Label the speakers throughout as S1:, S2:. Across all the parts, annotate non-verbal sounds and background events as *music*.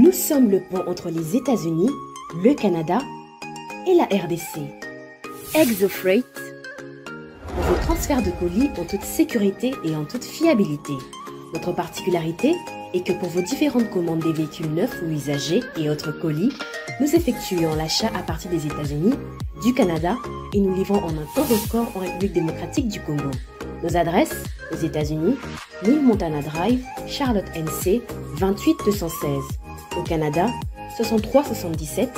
S1: Nous sommes le pont entre les États-Unis, le Canada et la RDC. ExoFreight, pour vos transferts de colis en toute sécurité et en toute fiabilité. Notre particularité est que pour vos différentes commandes des véhicules neufs ou usagés et autres colis, nous effectuons l'achat à partir des États-Unis, du Canada et nous livrons en un temps record en République démocratique du Congo. Nos adresses aux États-Unis, 1000 Montana Drive, Charlotte NC, 28 216. Au Canada, 6377,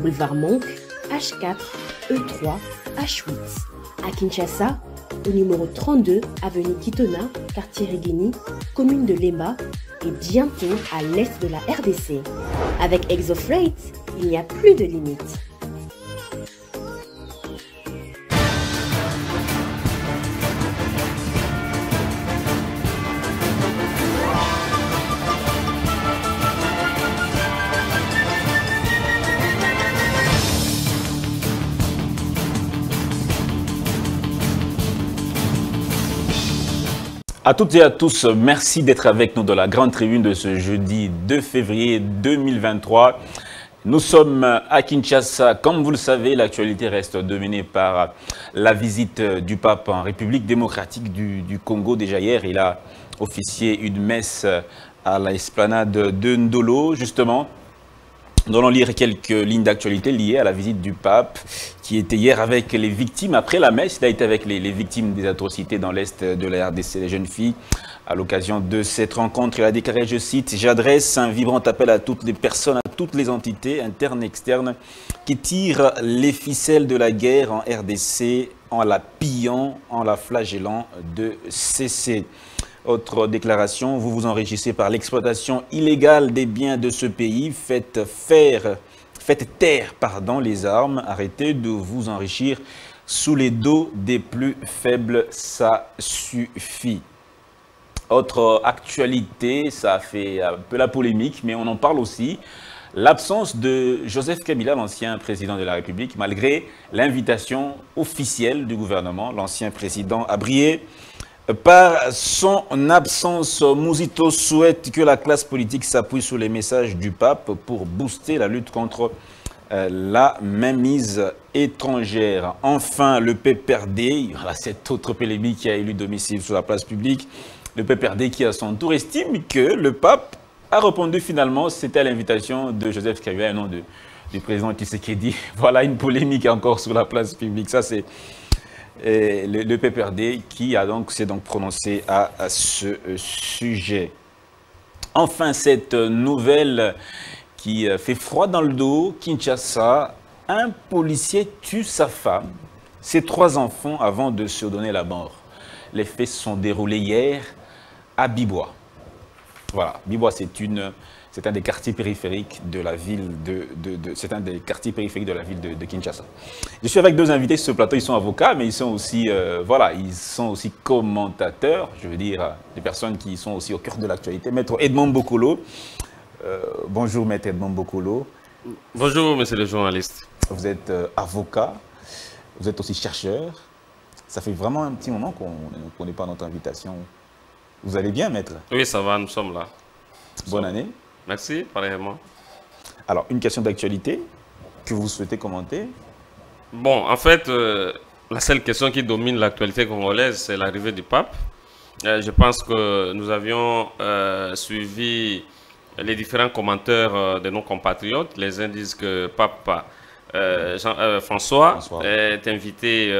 S1: Boulevard Monk, H4, E3, H8. À Kinshasa, au numéro 32, avenue Kitona, quartier Rigini, commune de Lema, et bientôt à l'est de la RDC. Avec ExoFreight, il n'y a plus de limites.
S2: À toutes et à tous, merci d'être avec nous dans la grande tribune de ce jeudi 2 février 2023. Nous sommes à Kinshasa. Comme vous le savez, l'actualité reste dominée par la visite du pape en République démocratique du, du Congo. Déjà hier, il a officié une messe à l'esplanade de Ndolo, justement. Nous allons lire quelques lignes d'actualité liées à la visite du pape qui était hier avec les victimes. Après la messe, il a été avec les, victimes des atrocités dans l'Est de la RDC, les jeunes filles. À l'occasion de cette rencontre, il a déclaré, je cite, « J'adresse un vibrant appel à toutes les personnes, à toutes les entités, internes et externes, qui tirent les ficelles de la guerre en RDC en la pillant, en la flagellant de cesser. » Autre déclaration, vous vous enrichissez par l'exploitation illégale des biens de ce pays. Faites faire, faites taire pardon, les armes. Arrêtez de vous enrichir sous les dos des plus faibles. Ça suffit. Autre actualité, ça a fait un peu la polémique, mais on en parle aussi. L'absence de Joseph Kabila, l'ancien président de la République, malgré l'invitation officielle du gouvernement, l'ancien président a brillé par son absence, Mouzito souhaite que la classe politique s'appuie sur les messages du pape pour booster la lutte contre euh, la mainmise étrangère. Enfin, le PPRD, voilà cette autre polémique qui a élu domicile sur la place publique, le PPRD qui à son tour estime que le pape a répondu finalement, c'était à l'invitation de Joseph Kabila et non de, du président Tshisekedi. *laughs* Voilà une polémique encore sur la place publique. Ça, c'est le, PPRD qui a donc s'est donc prononcé à, à, ce sujet. Enfin, cette nouvelle qui fait froid dans le dos, Kinshasa, un policier tue sa femme, ses trois enfants avant de se donner la mort. Les faits se sont déroulés hier à Bibois. Voilà, Bibois, c'est une c'est un des quartiers périphériques de la ville de, de, de c'est un des quartiers périphériques de la ville de, de, Kinshasa. Je suis avec deux invités sur ce plateau. Ils sont avocats, mais ils sont aussi, euh, voilà, ils sont aussi commentateurs. Je veux dire, des personnes qui sont aussi au cœur de l'actualité. Maître Edmond Bokolo. Euh, bonjour, Maître Edmond Bokolo.
S3: Bonjour, Monsieur le journaliste.
S2: Vous êtes euh, avocat. Vous êtes aussi chercheur. Ça fait vraiment un petit moment qu'on qu n'est pas notre invitation. Vous allez bien, Maître?
S3: Oui, ça va. Nous sommes là.
S2: Bonne année.
S3: Merci, pareillement.
S2: Alors, une question d'actualité que vous souhaitez commenter?
S3: Bon, en fait, euh, la seule question qui domine l'actualité congolaise, c'est l'arrivée du pape. Euh, je pense que nous avions euh, suivi les différents commentaires de nos compatriotes. Les uns disent que pape Jean, François, François, est invité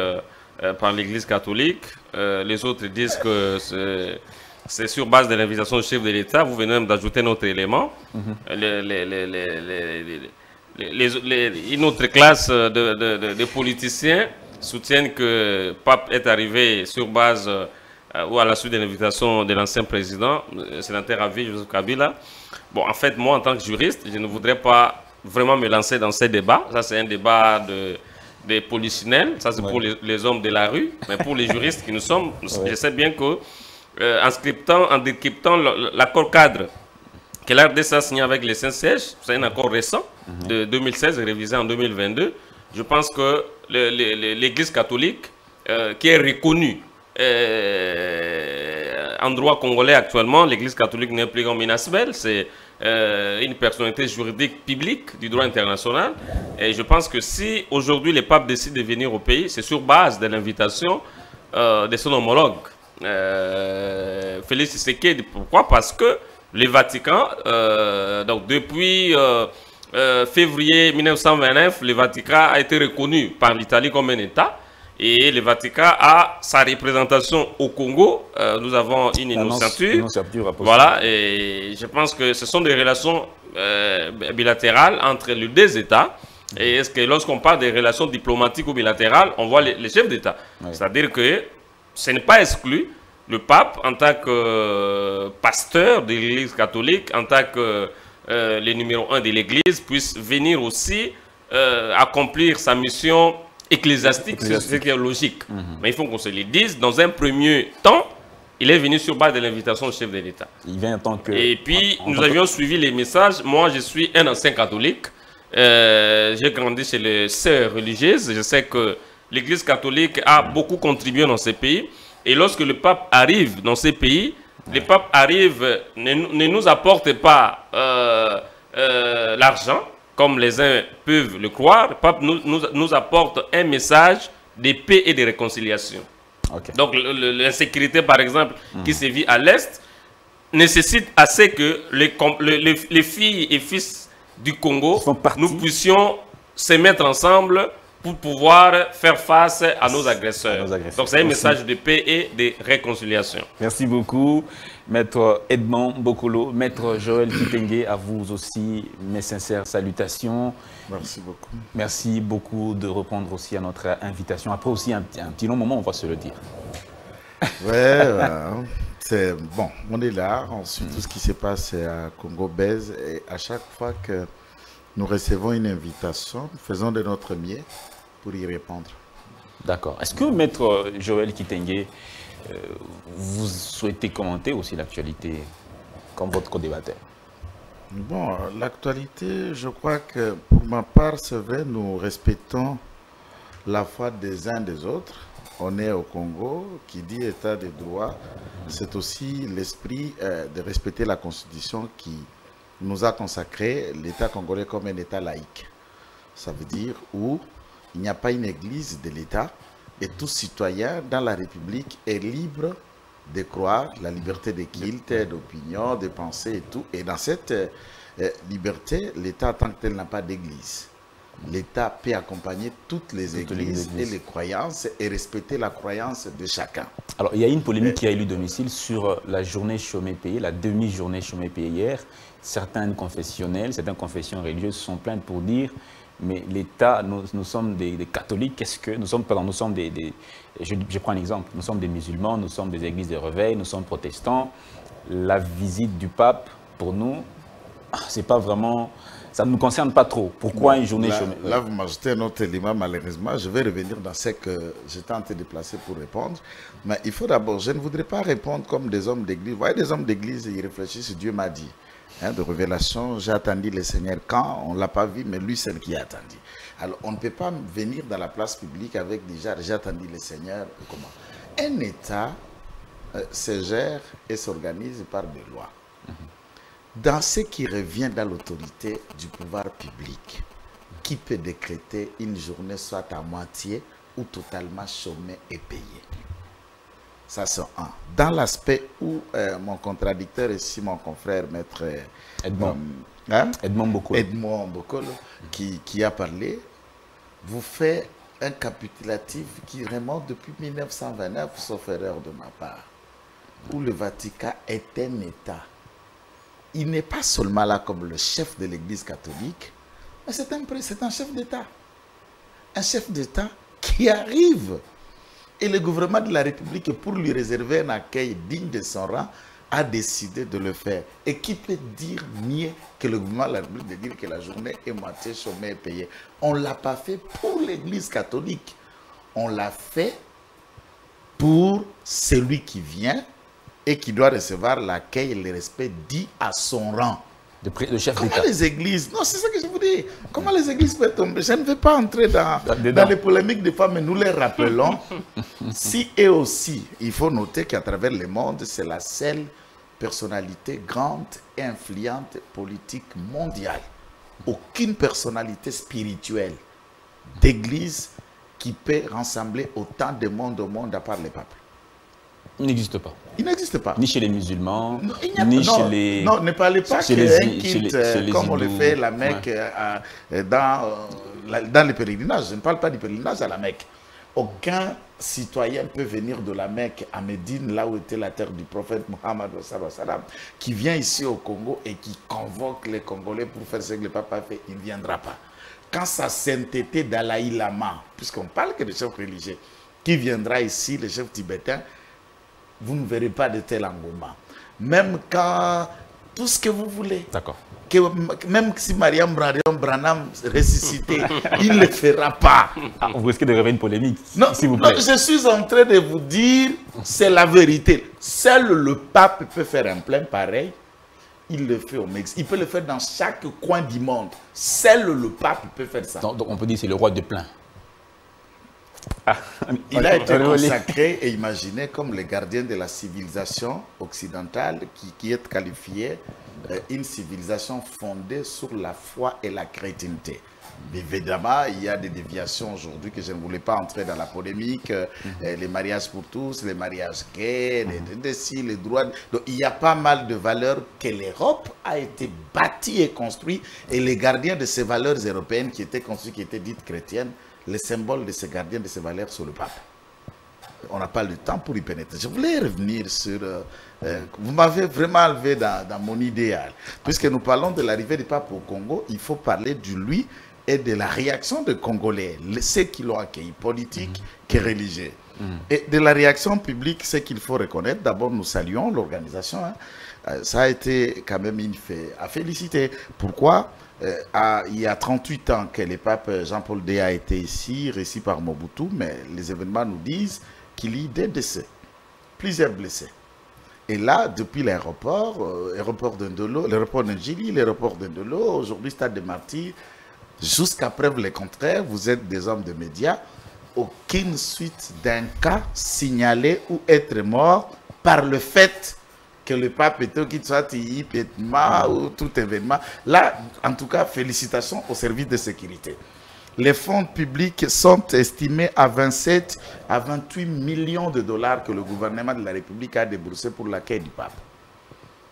S3: par l'Église catholique. les autres disent que c'est sur base de l'invitation du chef de l'État. Vous venez même d'ajouter notre élément. Les, une autre classe de, de, de, de, politiciens soutiennent que Pape est arrivé sur base euh, ou à la suite de l'invitation de l'ancien président, sénateur à vie, Joseph Kabila. Bon, en fait, moi, en tant que juriste, je ne voudrais pas vraiment me lancer dans ces débats. Ça, c'est un débat de des polichinelles, ça c'est ouais. pour les, les, hommes de la rue, mais pour les juristes qui nous sommes, ouais. je sais bien que euh, en, scriptant, en décryptant l'accord cadre que l'RDC a signé avec les Saint-Sièges, c'est un accord récent -hmm. de 2016 révisé en 2022. Je pense que l'Église catholique, euh, qui est reconnue euh, endroit congolais actuellement, l'Église catholique n'est plus comme Minasbel, c'est euh, une personnalité juridique publique du droit international. Et je pense que si aujourd'hui les papes décident de venir au pays, c'est sur base de l'invitation euh, de son homologue. Euh, Félix Tshisekedi, pourquoi? Parce que le Vatican, donc depuis février 1929, le Vatican a été reconnu par l'Italie comme un État. Et le Vatican a sa représentation au Congo. Euh, nous avons une initiative. Voilà, et je pense que ce sont des relations euh, bilatérales entre les deux États. Et est-ce que lorsqu'on parle des relations diplomatiques ou bilatérales, on voit les, chefs d'État C'est-à-dire que ce n'est pas exclu. Le pape, en tant que euh, pasteur de l'Église catholique, en tant que le numéro un de l'Église, puisse venir aussi accomplir sa mission ecclésiastique, logique. Mhm. Mais il faut qu'on se le dise. Dans un premier temps, il est venu sur base de l'invitation du chef de l'État.
S2: Il vient en tant que...
S3: Et puis, nous avions suivi les messages. Moi, je suis un ancien catholique. Euh, j'ai grandi chez les sœurs religieuses. Je sais que l'Église catholique a beaucoup contribué dans ces pays. Et lorsque le pape arrive dans ces pays, le pape arrive, ne, nous apporte pas euh, euh, l'argent, comme les uns peuvent le croire, le pape nous, nous, apporte un message de paix et de réconciliation. Donc l'insécurité, par exemple, qui hmm. se vit à l'Est, nécessite assez que les, les, filles et fils du Congo, nous puissions se mettre ensemble pour pouvoir faire face à nos agresseurs. Donc c'est un message de paix et de réconciliation.
S2: Merci beaucoup. Maître Edmond Bokolo, Maître Joël Kitenge, à vous aussi mes sincères salutations.
S4: Merci beaucoup.
S2: Merci beaucoup de répondre aussi à notre invitation. Après aussi un, petit long moment, on va se le dire.
S4: Ouais, *laughs* c'est bon, on est là. Ensuite, tout ce qui se passe à Congo Bèze. Et à chaque fois que nous recevons une invitation, faisons de notre mieux pour y répondre.
S2: D'accord. Est-ce que Maître Joël Kitenge, euh, vous souhaitez commenter aussi l'actualité comme votre co-débatteur?
S4: Bon, l'actualité, je crois que pour ma part, c'est vrai, nous respectons la foi des uns des autres. On est au Congo, qui dit état de droit, c'est aussi l'esprit euh, de respecter la constitution qui nous a consacré l'État congolais comme un État laïque. Ça veut dire où il n'y a pas une église de l'État, et tout citoyen dans la République est libre de croire, la liberté de culte, d'opinion, de pensée et tout. Et dans cette euh, liberté, l'État tant que tel n'a pas d'église. L'État peut accompagner toutes les, églises et les croyances et respecter la croyance de chacun.
S2: Alors, il y a une polémique qui a eu lieu domicile sur euh, la journée chômée payée, la demi-journée chômée payée hier. Certains confessionnels, certaines confessions religieuses sont plaintes pour dire mais l'État, nous, sommes des, catholiques, qu'est-ce que nous sommes Pardon, nous sommes des, je, prends un exemple, nous sommes des musulmans, nous sommes des églises de réveil, nous sommes protestants. La visite du pape, pour nous, c'est pas vraiment, ça ne nous concerne pas trop. Pourquoi une journée
S4: chômée? Là, vous m'ajoutez un autre élément, malheureusement. Je vais revenir dans ce que j'étais en train de placer pour répondre. Mais il faut d'abord, je ne voudrais pas répondre comme des hommes d'église. Vous voyez, des hommes d'église, ils réfléchissent, Dieu m'a dit. Hein, de révélation. J'ai attendu le Seigneur quand On ne l'a pas vu, mais lui, c'est qui a attendu. Alors, on ne peut pas venir dans la place publique avec déjà, j'ai attendu le Seigneur. Comment? Un État euh, se gère et s'organise par des lois. Dans ce qui revient dans l'autorité du pouvoir public, qui peut décréter une journée soit à moitié ou totalement chômée et payée? Ça, c'est un. Dans l'aspect où euh, mon contradicteur ici, mon confrère, maître euh,
S2: Edmond, hein? Edmond Bokolo,
S4: Edmond qui, qui, a parlé, vous fait un capitulatif qui remonte depuis 1929, sauf erreur de ma part, où le Vatican est un État. Il n'est pas seulement là comme le chef de l'Église catholique, mais c'est un, un chef d'État. Un chef d'État qui arrive et le gouvernement de la République, pour lui réserver un accueil digne de son rang, a décidé de le faire. Et qui peut dire mieux que le gouvernement de la République de dire que la journée est moitié chômée et payée On ne l'a pas fait pour l'Église catholique. On l'a fait pour celui qui vient et qui doit recevoir l'accueil et le respect dit à son rang.
S2: De, chef
S4: Comment les églises, non, c'est ça que je vous dis. Comment les églises peuvent tomber? Je ne vais pas entrer dans, dans les polémiques des femmes, mais nous les rappelons. *laughs* si et aussi, il faut noter qu'à travers le monde, c'est la seule personnalité grande et influente politique mondiale. Aucune personnalité spirituelle d'église qui peut rassembler autant de monde au monde à part les papes.
S2: Il n'existe pas.
S4: Il n'existe pas.
S2: Ni chez les musulmans, ni chez les...
S4: Non, ne parlez pas qu'un quitte, euh, comme on le fait la Mecque euh, euh, dans, dans les pèlerinages. Je ne parle pas du pèlerinage à la Mecque. Aucun citoyen peut venir de la Mecque à Médine, là où était la terre du prophète Mohammed, qui vient ici au Congo et qui convoque les Congolais pour faire ce que le papa a fait, il ne viendra pas. Quand sa sainteté Dalai Lama, puisqu'on parle que de chef religieux, qui viendra ici, le chef tibétain, vous ne verrez pas de tel engouement. Même quand tout ce que vous voulez.
S2: D'accord.
S4: même si Mariam Branham ressuscité, *laughs* il ne le fera pas.
S2: Ah, vous risquez de réveiller une polémique,
S4: non,
S2: s'il vous plaît.
S4: je suis en train de vous dire, c'est la vérité. Seul le pape peut faire un plein pareil. Il le fait au Mexique. Il peut le faire dans chaque coin du monde. Seul le pape peut faire ça.
S2: Donc, on peut dire que c'est le roi de plein.
S4: Ah, il a été consacré et imaginé comme le gardien de la civilisation occidentale qui, qui est qualifiée euh, une civilisation fondée sur la foi et la chrétienté. Évidemment, il y a des déviations aujourd'hui que je ne voulais pas entrer dans la polémique. Euh, mhm. les mariages pour tous, les mariages gays, les, les droits. Donc, il y a pas mal de valeurs que l'Europe a été bâtie et construite. Et les gardiens de ces valeurs européennes qui étaient construites, qui étaient dites chrétiennes, le symbole de ces gardiens de ces valeurs sur le pape. On n'a pas le temps pour y pénétrer. Je voulais revenir sur... Euh, euh, vous m'avez vraiment enlevé dans, mon idéal. Puisque nous parlons de l'arrivée du pape au Congo, il faut parler de lui et de la réaction des Congolais, ceux qui l'ont accueilli, politique mm. que religieux. Mm. Et de la réaction publique, ce qu'il faut reconnaître, d'abord nous saluons l'organisation. Hein. Euh, ça a été quand même une fait à féliciter. Pourquoi? Euh, il y a 38 ans que le pape Jean-Paul II a été ici, récit par Mobutu, mais les événements nous disent qu'il y a des décès, plusieurs blessés. Et là, depuis l'aéroport, euh, l'aéroport d'Indolo, l'aéroport d'Ingili, l'aéroport d'Indolo, aujourd'hui Stade de Martyrs, jusqu'à preuve le contraire, vous êtes des hommes de médias, aucune suite d'un cas signalé ou être mort par le fait que le pape était qu'il soit ou tout événement. Là, en tout cas, félicitations au service de sécurité. Les fonds publics sont estimés à 27 à 28 millions de dollars que le gouvernement de la République a déboursé pour l'accueil du pape.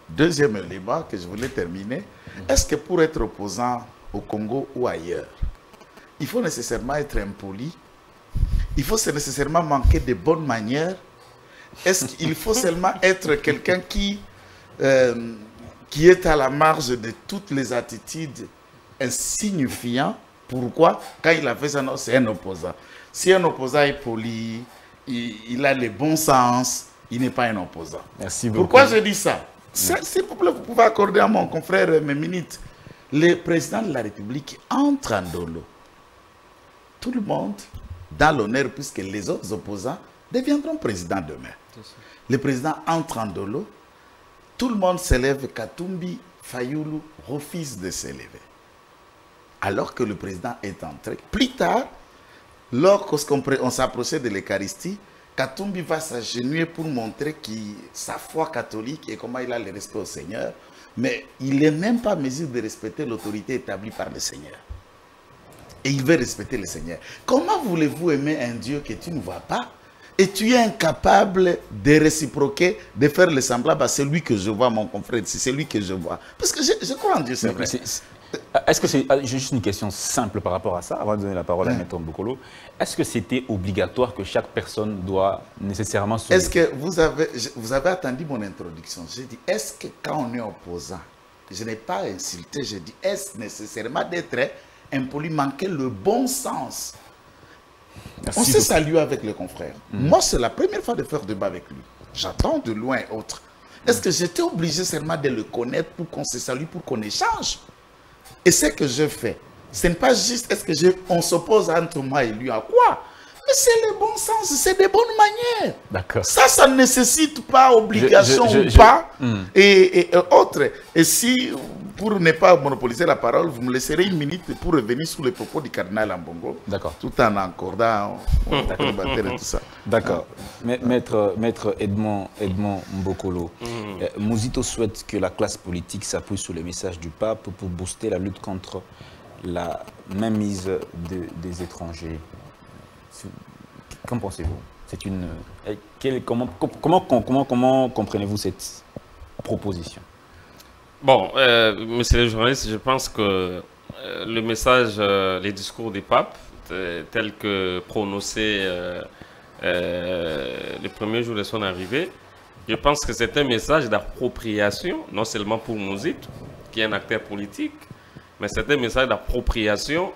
S4: Deuxième élément que je voulais terminer, est-ce que pour être opposant au Congo ou ailleurs, il faut nécessairement être impoli Il faut nécessairement manquer de bonnes manières est-ce qu'il *laughs* faut seulement être quelqu'un qui, euh, qui est à la marge de toutes les attitudes insignifiantes? Pourquoi? Quand il a fait ça, c'est un opposant. Si un opposant est poli, il, a le bon sens, il n'est pas un opposant.
S2: Merci beaucoup.
S4: Pourquoi je dis ça? S'il vous plaît, vous pouvez accorder à mon confrère mes minutes. Le président de la République entre en dolo. Tout le monde dans l'honneur, puisque les autres opposants deviendront présidents demain. Le président entre en dolo. Tout le monde s'élève. Katumbi Fayoulou refuse de s'élever. Alors que le président est entré. Plus tard, lorsqu'on s'approchait de l'Eucharistie, Katumbi va s'agenouiller pour montrer sa foi catholique et comment il a le respect au Seigneur. Mais il n'est même pas mesure de respecter l'autorité établie par le Seigneur. Et il veut respecter le Seigneur. Comment voulez-vous aimer un Dieu que tu ne vois pas et tu es incapable de réciproquer, de faire le semblable à celui que je vois, mon confrère, c'est celui que je vois? Parce que je, crois en Dieu, c'est vrai.
S2: Est-ce que c'est ah, juste une question simple par rapport à ça, avant de donner la parole à Maître Bokolo. Est-ce que c'était obligatoire que chaque personne doit nécessairement se...
S4: Est-ce que vous avez, vous avez attendu mon introduction? J'ai dit, est-ce que quand on est opposant, je n'ai pas insulté, j'ai dit, est-ce nécessairement d'être impoli, manquer le bon sens? On s'est salué avec les confrères. Mm. Moi, c'est la première fois de faire débat avec lui. J'attends de loin et autre. Est-ce que j'étais obligé seulement de le connaître pour qu'on se salue, pour qu'on échange? Et ce que je fais, ce n'est pas juste, est-ce que on s'oppose entre moi et lui. À quoi c'est le bon sens, c'est des bonnes manières.
S2: D'accord.
S4: Ça, ça ne nécessite pas obligation
S2: Je- je-
S4: ou
S2: je-
S4: pas,
S2: Hmm.
S4: et, et, autre. Et si, pour ne pas monopoliser la parole, vous me laisserez une minute pour revenir sur les propos du cardinal Ambongo,
S2: D'accord.
S4: tout en accordant et tout ça.
S2: D'accord. Ma- Maître, Maître Edmond, Edmond Mbokolo,
S3: Mm.
S2: euh, Mouzito souhaite que la classe politique s'appuie sur le message du pape pour booster la lutte contre la mainmise de- des étrangers. Qu'en pensez-vous? C'est une. quelle- comment, comment, comment, comment comprenez-vous cette proposition?
S3: Bon, euh, monsieur le journaliste, je pense que euh, le message, euh, les discours du pape, euh, tels que prononcés euh, euh, le premier jour de son arrivée, je pense que c'est un message d'appropriation, non seulement pour Mouzit, qui est un acteur politique, mais c'est un message d'appropriation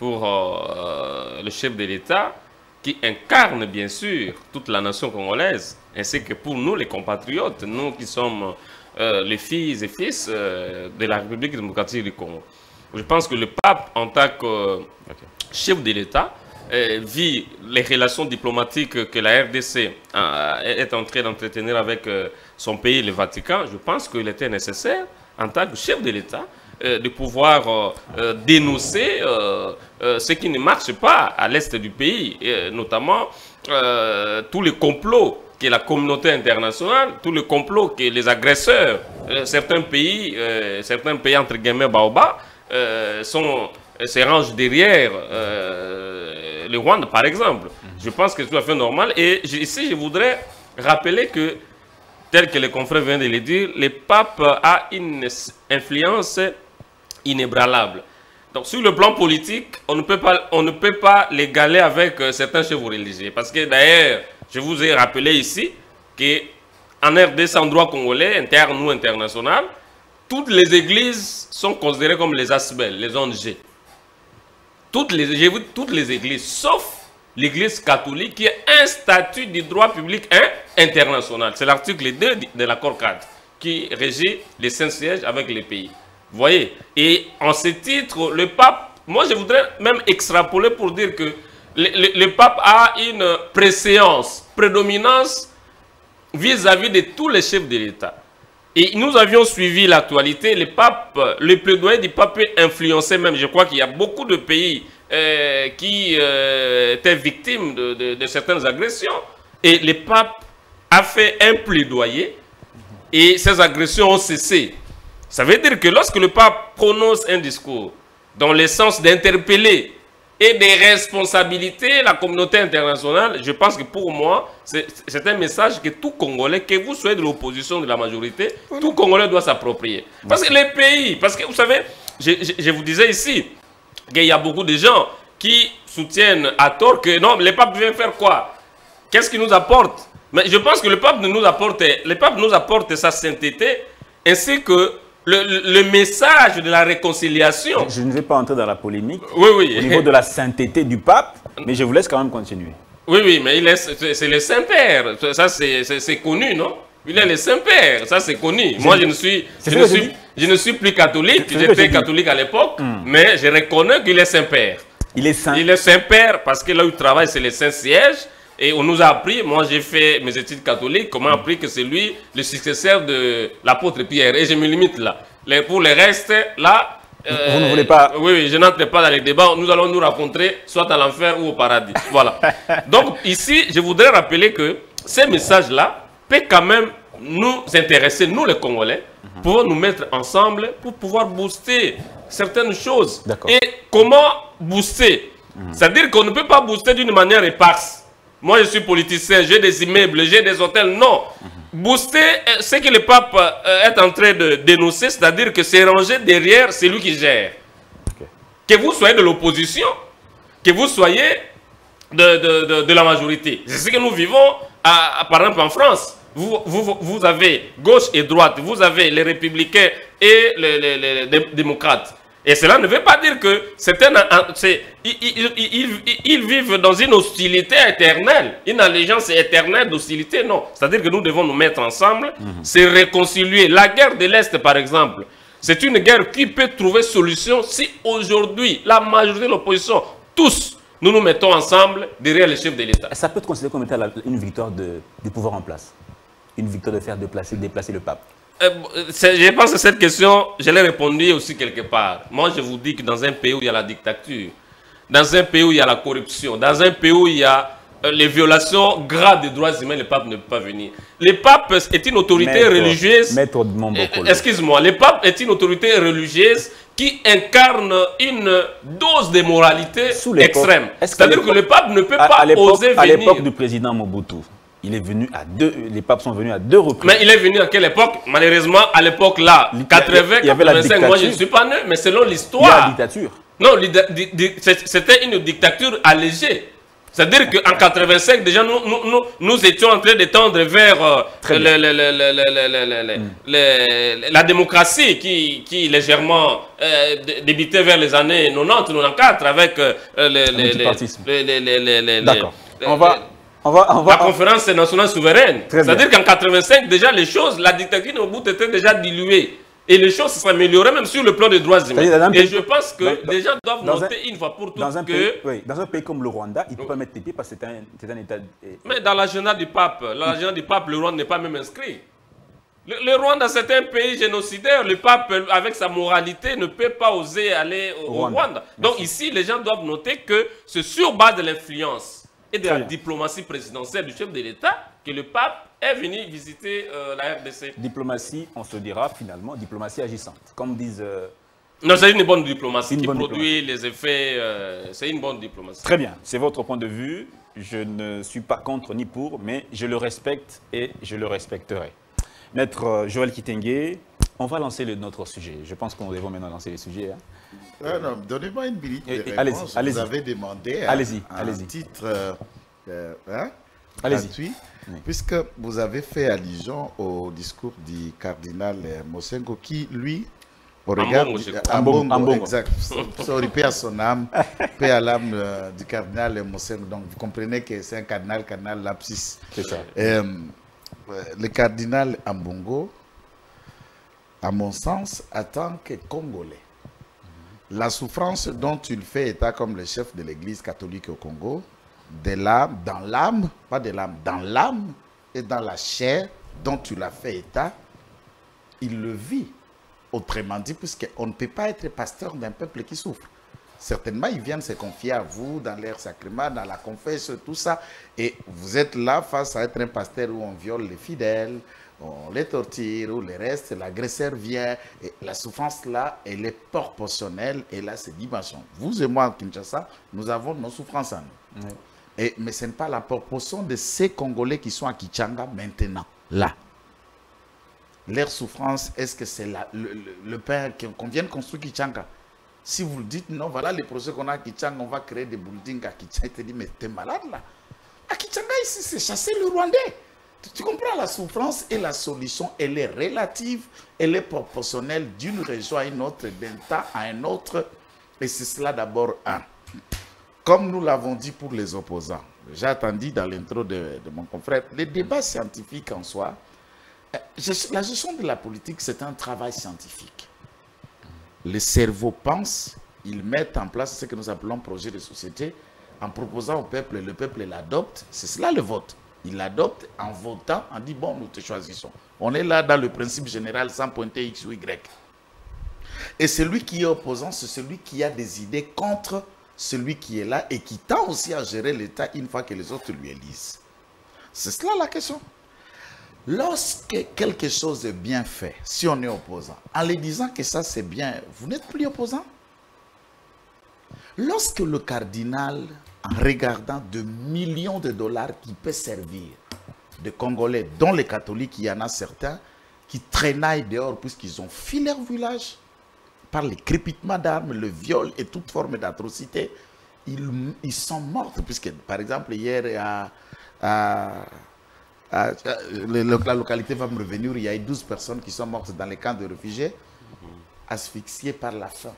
S3: pour euh, le chef de l'État, qui incarne bien sûr toute la nation congolaise, ainsi que pour nous les compatriotes, nous qui sommes euh, les filles et fils euh, de la République démocratique du Congo. Je pense que le pape, en tant que chef de l'État, euh, vit les relations diplomatiques que la RDC euh, est en train d'entretenir avec euh, son pays, le Vatican. Je pense qu'il était nécessaire, en tant que chef de l'État, euh, de pouvoir euh, euh, dénoncer euh, euh, ce qui ne marche pas à l'est du pays, et, notamment euh, tous les complots que la communauté internationale, tous les complots que les agresseurs, euh, certains pays, euh, certains pays entre guillemets euh, sont, se rangent derrière euh, le Rwanda par exemple. Je pense que c'est tout à fait normal. Et ici, je voudrais rappeler que tel que les confrères viennent de le dire, le pape a une influence inébranlable. Donc sur le plan politique, on ne peut pas, on ne peut pas l'égaler avec euh, certains chefs religieux. Parce que d'ailleurs, je vous ai rappelé ici que en RDC, en droit congolais, interne ou international, toutes les églises sont considérées comme les ASBEL, les ONG. Toutes les, j'ai vu toutes les églises, sauf l'église catholique qui a un statut du droit public hein, international. C'est l'article 2 de l'accord 4 qui régit les saints sièges avec les pays. Vous voyez? Et en ce titre, le pape, moi je voudrais même extrapoler pour dire que le, le- pape a une préséance, prédominance vis-à-vis de tous les chefs de l'État. Et nous avions suivi l'actualité. Le pape, le plaidoyer du pape peut influencer même. Je crois qu'il y a beaucoup de pays euh, qui euh, étaient victimes de, de- de certaines agressions. Et le pape a fait un plaidoyer et ces agressions ont cessé. Ça veut dire que lorsque le pape prononce un discours dans le sens d'interpeller et de responsabiliser la communauté internationale, je pense que pour moi, c'est un message que tout Congolais, que vous soyez de l'opposition de la majorité, tout Congolais doit s'approprier. Parce que les pays, parce que vous savez, je vous disais ici qu'il y a beaucoup de gens qui soutiennent à tort que non, le pape vient faire quoi? Qu'est-ce qu'il nous apporte? Mais je pense que le pape nous apporte, le pape nous apporte sa sainteté ainsi que le, message de la réconciliation.
S2: Je ne vais pas entrer dans la polémique
S3: Oui, oui.
S2: au niveau de la sainteté du pape, mais je vous laisse quand même continuer.
S3: Oui, oui, mais il est, c'est le Saint-Père. Ça, c'est- connu, non? Il est le Saint-Père. Ça, c'est connu. Moi, je ne suis, je ne suis, je ne suis plus catholique. J'étais catholique à l'époque, mais je reconnais qu'il est Saint-Père.
S2: Il est saint.
S3: Il est Saint-Père parce que là où il travaille, c'est le Saint-Siège. Et on nous a appris, moi j'ai fait mes études catholiques, comment appris que c'est lui le successeur de l'apôtre Pierre. Et je me limite là. Les- pour le reste, là. euh,
S2: Vous ne voulez pas-
S3: Oui, oui, je n'entre pas dans les débats. Nous allons nous rencontrer soit à l'enfer ou au paradis. Voilà. *laughs* Donc ici, je voudrais rappeler que ces messages-là peuvent quand même nous intéresser, nous les Congolais, pour nous mettre ensemble pour pouvoir booster certaines choses. Et comment booster? C'est-à-dire qu'on ne peut pas booster d'une manière éparse. Moi, je suis politicien, j'ai des immeubles, j'ai des hôtels. Non. Booster, euh, ce que le pape euh, est en train de dénoncer, c'est-à-dire que c'est ranger derrière celui qui gère. Que vous soyez de l'opposition, que vous soyez de, de- de- de la majorité. C'est ce que nous vivons, à- à- par exemple, en France. Vous, vous, vous avez gauche et droite, vous avez les républicains et les, les- les- les démocrates. Et cela ne veut pas dire que c'est- ils, ils- ils- ils- ils vivent dans une hostilité éternelle, une allégeance éternelle d'hostilité, non. C'est-à-dire que nous devons nous mettre ensemble, se réconcilier. La guerre de l'Est, par exemple, c'est une guerre qui peut trouver solution si aujourd'hui la majorité de l'opposition, tous, nous nous mettons ensemble derrière le chef de l'État.
S2: Ça peut être considéré comme étant une victoire de, du pouvoir en place. Une victoire de faire déplacer, déplacer le pape.
S3: Euh, je pense que cette question, je l'ai répondu aussi quelque part. Moi, je vous dis que dans un pays où il y a la dictature, dans un pays où il y a la corruption, dans un pays où il y a euh, les violations graves des droits humains, le pape ne peut pas venir. Le pape est une autorité
S2: Maître-
S3: religieuse. Euh, Excuse-moi, le pape est une autorité religieuse qui incarne une dose de moralité
S2: Sous
S3: extrême. C'est-à-dire que le pape ne peut
S2: À,
S3: pas
S2: à
S3: oser
S2: à
S3: venir.
S2: l'époque du président Mobutu, il est venu à deux, les papes sont venus à deux reprises.
S3: Mais il est venu à quelle époque Malheureusement, à l'époque là, 80, 85, moi je ne suis pas né, mais selon
S2: l'histoire. La dictature.
S3: Non, c'était une dictature allégée. C'est-à-dire qu'en 85, déjà, nous, étions en train de tendre vers la démocratie qui, légèrement euh, débutait vers les années 90-94 avec euh, les...
S2: D'accord. On va on va, on
S3: la conférence nationale souveraine. C'est-à-dire qu'en 85, déjà, les choses, la dictature de Mobutu était déjà diluée. Et les choses s'amélioraient même sur le plan des droits humains. Et je pense que
S2: dans-
S3: les gens doivent
S2: un-
S3: noter une fois pour toutes
S2: dans un,
S3: que...
S2: pays, oui, dans un pays comme le Rwanda, il ne peut pas mettre tes pieds parce que c'est un, un état. eh,
S3: Mais dans l'agenda du pape, l'agenda du pape, le Rwanda n'est pas même inscrit. Le, le Rwanda, c'est un pays génocidaire. Le pape, avec sa moralité, ne peut pas oser aller au, au
S2: Rwanda.
S3: Rwanda. Donc ici, les gens doivent noter que c'est sur base de l'influence et de la diplomatie présidentielle du chef de l'État que le pape est venu visiter euh, la RDC.
S2: Diplomatie, on se dira finalement, diplomatie agissante. Comme disent. euh,
S3: Non, c'est une bonne diplomatie
S2: Une
S3: qui
S2: bonne
S3: produit les effets. euh, c'est une bonne diplomatie.
S2: Très bien, c'est votre point de vue. Je ne suis pas contre ni pour, mais je le respecte et je le respecterai. Maître Joël Kitenge, on va lancer le- notre sujet. Je pense qu'on devrait maintenant lancer les sujets. hein.
S4: Ah non, Donnez-moi une minute de
S2: Et- et
S4: réponse.
S2: allez-y,
S4: Vous
S2: allez-y.
S4: avez demandé un
S2: allez-y.
S4: titre euh, euh, hein, gratuit,
S2: Oui.
S4: puisque vous avez fait allusion au discours du cardinal euh, Mosengo qui, lui, au regard
S3: Ambongo,
S4: euh. Ambongo,
S2: Ambongo.
S4: exact. Sorry, paix à son âme, *laughs* paix à l'âme euh, du cardinal Mosengo. Donc, vous comprenez que c'est un cardinal, cardinal lapsus.
S2: C'est ça.
S4: Euh, euh, le cardinal Ambongo, à mon sens, en tant que Congolais, la souffrance dont il fait état comme le chef de l'Église catholique au Congo, de l'âme, dans l'âme, pas de l'âme, dans l'âme et dans la chair dont tu as fait état, il le vit. Autrement dit, puisqu'on ne peut pas être pasteur d'un peuple qui souffre. Certainement, ils viennent se confier à vous dans l'air sacrement, dans la confesse, tout ça. Et vous êtes là face à être un pasteur où on viole les fidèles, on les torture, où les restes, l'agresseur vient. Et la souffrance là, elle est proportionnelle et là, c'est dimension. Vous et moi, à Kinshasa, nous avons nos souffrances en nous.
S2: Oui.
S4: Et, mais ce n'est pas la proportion de ces Congolais qui sont à Kichanga maintenant, là. Leur souffrance, est-ce que c'est le, le- le pain qu'on vient de construire Kichanga? Si vous le dites, non, voilà les projets qu'on a à Kichanga, on va créer des buildings à Kichanga. Il te dit, mais t'es malade là. À Kichanga, ici, c'est chasser le Rwandais. Tu, comprends la souffrance et la solution, elle est relative, elle est proportionnelle d'une région à une autre, d'un temps à un autre. Et c'est cela d'abord un. Comme nous l'avons dit pour les opposants, j'ai attendu dans l'intro de, de mon confrère, les débats scientifiques en soi, euh, la gestion de la politique, c'est un travail scientifique. Le cerveau pense, ils mettent en place ce que nous appelons projet de société, en proposant au peuple, le peuple l'adopte, c'est cela le vote. Il l'adopte en votant, en dit, bon, nous te choisissons. On est là dans le principe général sans pointer X ou Y. Et celui qui est opposant, c'est celui qui a des idées contre celui qui est là et qui tend aussi à gérer l'État une fois que les autres lui élisent. C'est cela la question. Lorsque quelque chose est bien fait, si on est opposant, en lui disant que ça c'est bien, vous n'êtes plus opposant? Lorsque le cardinal, en regardant de millions de dollars qui peut servir de Congolais, dont les catholiques, il y en a certains, qui traînaillent dehors puisqu'ils ont fui leur village, par les crépitements d'armes, le viol et toute forme d'atrocité, ils, ils sont morts. Puisque, par exemple, hier, à, la localité va me revenir, il y a eu 12 personnes qui sont mortes dans les camps de réfugiés, asphyxiées par la faim,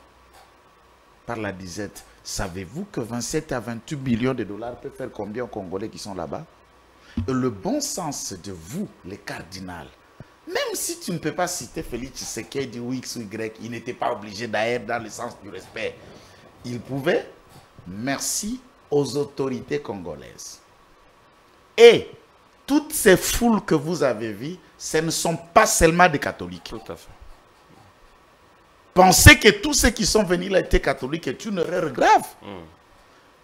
S4: par la disette. Savez-vous que 27 à 28 millions de dollars peuvent faire combien aux Congolais qui sont là-bas? Le bon sens de vous, les cardinals, même si tu ne peux pas citer Félix Tshisekedi ou X ou Y, il n'était pas obligé d'ailleurs dans le sens du respect. Il pouvait, merci aux autorités congolaises. Et toutes ces foules que vous avez vues, ce ne sont pas seulement des catholiques.
S3: Tout à fait.
S4: Penser que tous ceux qui sont venus là étaient catholiques est une erreur grave.